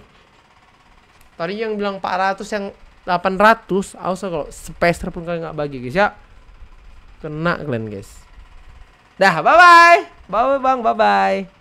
Tadi yang bilang 400 yang 800 Awas kalau spacer pun kalian nggak bagi guys ya. Kena kalian guys. Dah bye bye. Bye bye bang bye bye.